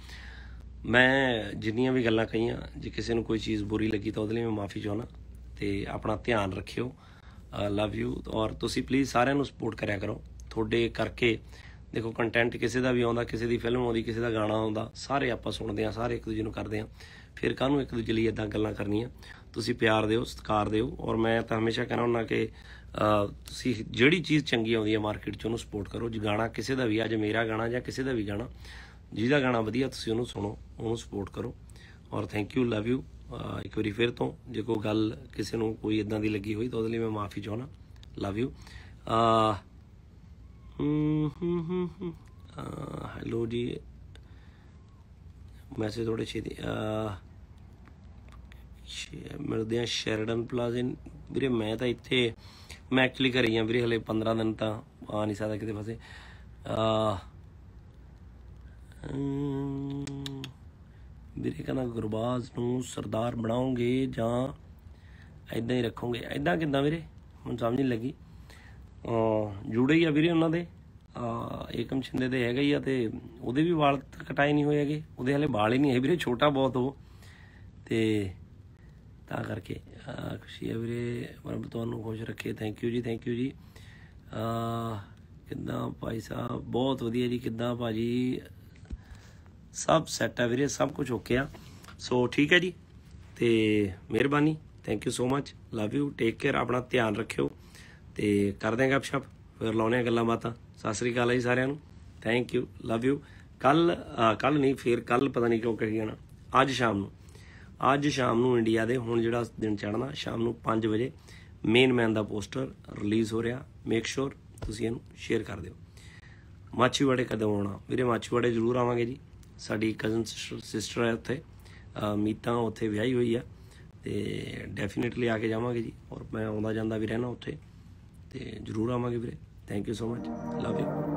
ਮੈਂ ਜਿੰਨੀਆਂ ਵੀ ਗੱਲਾਂ ਕਹੀਆਂ, ਜੇ ਕਿਸੇ ਨੂੰ ਕੋਈ ਚੀਜ਼ ਬੁਰੀ ਲੱਗੀ ਤਾਂ ਉਹਦੇ ਲਈ ਮੈਂ ਮਾਫੀ ਚਾਹੁੰਦਾ। ਤੇ ਆਪਣਾ ਧਿਆਨ ਰੱਖਿਓ। ਲਵ ਯੂ ਔਰ ਤੁਸੀਂ ਪਲੀਜ਼ ਸਾਰਿਆਂ ਨੂੰ ਸਪੋਰਟ ਕਰਿਆ ਕਰੋ। ਤੁਹਾਡੇ ਕਰਕੇ, ਦੇਖੋ ਕੰਟੈਂਟ ਕਿਸੇ ਦਾ ਵੀ ਆਉਂਦਾ, ਕਿਸੇ ਦੀ ਫਿਲਮ ਆਉਂਦੀ, ਕਿਸੇ ਦਾ ਗਾਣਾ ਆਉਂਦਾ, ਸਾਰੇ ਆਪਾਂ ਸੁਣਦੇ ਆ ਸਾਰੇ ਇੱਕ ਦੂਜੇ ਨੂੰ ਕਰਦੇ ਆ ਫਿਰ ਕਾਹਨੂੰ ਇੱਕ ਦੂਜੇ ਲਈ ਇਦਾਂ ਗੱਲਾਂ ਕਰਨੀਆਂ। ਤੁਸੀਂ ਪਿਆਰ ਦਿਓ, ਸਤਿਕਾਰ ਦਿਓ ਔਰ ਮੈਂ ਤਾਂ ਹਮੇਸ਼ਾ ਕਹਿਣਾ ਹੁੰਦਾ ਕਿ ਤੁਸੀਂ ਜਿਹੜੀ ਚੀਜ਼ ਚੰਗੀ ਆਉਂਦੀ ਹੈ ਮਾਰਕੀਟ 'ਚ ਉਹਨੂੰ ਸਪੋਰਟ ਕਰੋ। ਜੇ ਗਾਣਾ ਕਿਸੇ ਦਾ ਵੀ ਅੱਜ ਮੇਰਾ ਗਾਣਾ ਜਾਂ ਕਿਸੇ ਦਾ ਵੀ ਗਾਣਾ, ਜਿਹਦਾ ਗਾਣਾ ਵਧੀਆ ਤੁਸੀਂ ਉਹਨੂੰ ਸੁਣੋ, ਉਹਨੂੰ ਸਪੋਰਟ ਕਰੋ ਔਰ ਥੈਂਕ ਯੂ ਲਵ ਯੂ ਇੱਕ ਵਾਰੀ ਫਿਰ ਤੋਂ ਜੇ ਕੋਈ ਗੱਲ ਕਿਸੇ ਨੂੰ ਕੋਈ ਇਦਾਂ ਦੀ ਲੱਗੀ ਹੋਈ ਤਾਂ ਉਹਦੇ ਲਈ ਮੈਂ ਮਾਫੀ ਚਾਹਣਾ ਲਵ ਯੂ ਹੂੰ ਹੂੰ ਹੂੰ ਹੂੰ। ਹੈਲੋ ਜੀ। ਮੈਸੇਜ ਥੋੜੇ ਛੇਤੀ ਸ਼ੇ- ਮਿਲਦੇ ਆ ਸ਼ੈਰਡਨ ਪਲਾਜ਼ਾ। ਵੀਰੇ, ਮੈਂ ਤਾਂ ਇੱਥੇ, ਮੈਂ ਐਕਚੁਅਲੀ ਘਰੇ ਹੀ ਆ ਵੀਰੇ, ਹਲੇ 15 ਦਿਨ ਤਾਂ ਆ ਨਹੀਂ ਸਕਦਾ ਕਿਤੇ ਫਸੇ। ਆ ਵੀਰੇ ਕਹਿੰਦਾ ਗੁਰਬਾਜ਼ ਨੂੰ ਸਰਦਾਰ ਬਣਾਉਂਗੇ ਜਾਂ ਐਦਾਂ ਹੀ ਰੱਖੋਗੇ? ਐਦਾਂ ਕਿੱਦਾਂ ਵੀਰੇ? ਹੁਣ ਸਮਝ ਨਹੀਂ ਲੱਗੀ। ਜੁੜੇ ਹੀ ਆ ਵੀਰੇ ਉਹਨਾਂ ਦੇ। ਏਕਮ ਛਿੰਦੇ ਦੇ ਹੈਗਾ ਹੀ ਆ ਤੇ ਉਹਦੇ ਵੀ ਵਾਲ ਤਾਂ ਕਟਾਏ ਨਹੀਂ ਹੋਏ ਹੈਗੇ। ਉਹਦੇ ਹਲੇ ਵਾਲ ਹੀ ਨਹੀਂ ਹੈ ਵੀਰੇ, ਛੋਟਾ ਬਹੁਤ ਉਹ। ਤੇ ਤਾਂ ਕਰਕੇ ਖੁਸ਼ੀ ਹੈ ਵੀਰੇ। ਰੱਬ ਤੁਹਾਨੂੰ ਖੁਸ਼ ਰੱਖੇ। ਥੈਂਕ ਯੂ ਜੀ ਥੈਂਕ ਯੂ ਜੀ। ਆ, ਕਿੱਦਾਂ ਭਾਈ ਸਾਹਿਬ? ਬਹੁਤ ਵਧੀਆ ਜੀ, ਕਿੱਦਾਂ ਭਾਜੀ? ਸਭ ਸੈੱਟ ਆ ਵੀਰੇ, ਸਭ ਕੁਝ ਓਕੇ ਆ। ਸੋ ਠੀਕ ਹੈ ਜੀ। ਤੇ ਮਿਹਰਬਾਨੀ। Thank you so much love you take care ਆਪਣਾ ਧਿਆਨ ਰੱਖਿਓ। ਤੇ ਕਰਦੇ ਆਂ ਗੱਪਸ਼ਪ। ਫਿਰ ਲਾਉਣੇ ਆ ਗੱਲਾਂ ਬਾਤਾਂ। ਸਤਿ ਸ੍ਰੀ ਅਕਾਲ ਜੀ ਸਾਰਿਆਂ ਨੂੰ। ਥੈਂਕ ਯੂ ਲਵ ਯੂ ਕੱਲ ਕੱਲ ਨਹੀਂ, ਫਿਰ ਕੱਲ ਪਤਾ ਨਹੀਂ ਕਿਉਂ ਕਹੀ ਜਾਣਾ। ਅੱਜ ਸ਼ਾਮ ਨੂੰ। ਅੱਜ ਸ਼ਾਮ ਨੂੰ ਇੰਡੀਆ ਦੇ ਹੁਣ ਜਿਹੜਾ ਦਿਨ ਚੜ੍ਹਨਾ, ਸ਼ਾਮ ਨੂੰ 5 ਵਜੇ ਮੇਨ ਮੈਨ ਦਾ ਪੋਸਟਰ ਰਿਲੀਜ਼ ਹੋ ਰਿਹਾ। ਮੇਕ ਸ਼ੋਰ ਤੁਸੀਂ ਇਹਨੂੰ ਸ਼ੇਅਰ ਕਰ ਦਿਓ। ਮਾਛੀਵਾੜੇ ਕਦੋਂ ਆਉਣਾ? ਵੀਰੇ ਮਾਛੀਵਾੜੇ ਜ਼ਰੂਰ ਆਵਾਂਗੇ ਜੀ। ਸਾਡੀ ਕਜ਼ਨ ਸਿਸਟਰ ਹੈ ਉੱਥੇ। ਅਹ, ਮੀਤਾ ਉੱਥੇ ਵਿਆਹੀ ਹੋਈ ਆ। ਤੇ ਡੈਫੀਨਿਟਲੀ ਆ ਕੇ ਜਾਵਾਂਗੇ ਜੀ। ਔਰ ਮੈਂ ਆਉਂਦਾ ਜਾਂਦਾ ਵੀ ਰਹਿਣਾ ਉੱਥੇ। ਤੇ ਜ਼ਰੂਰ ਆਵਾਂਗੇ ਵੀਰੇ। Thank you so much love you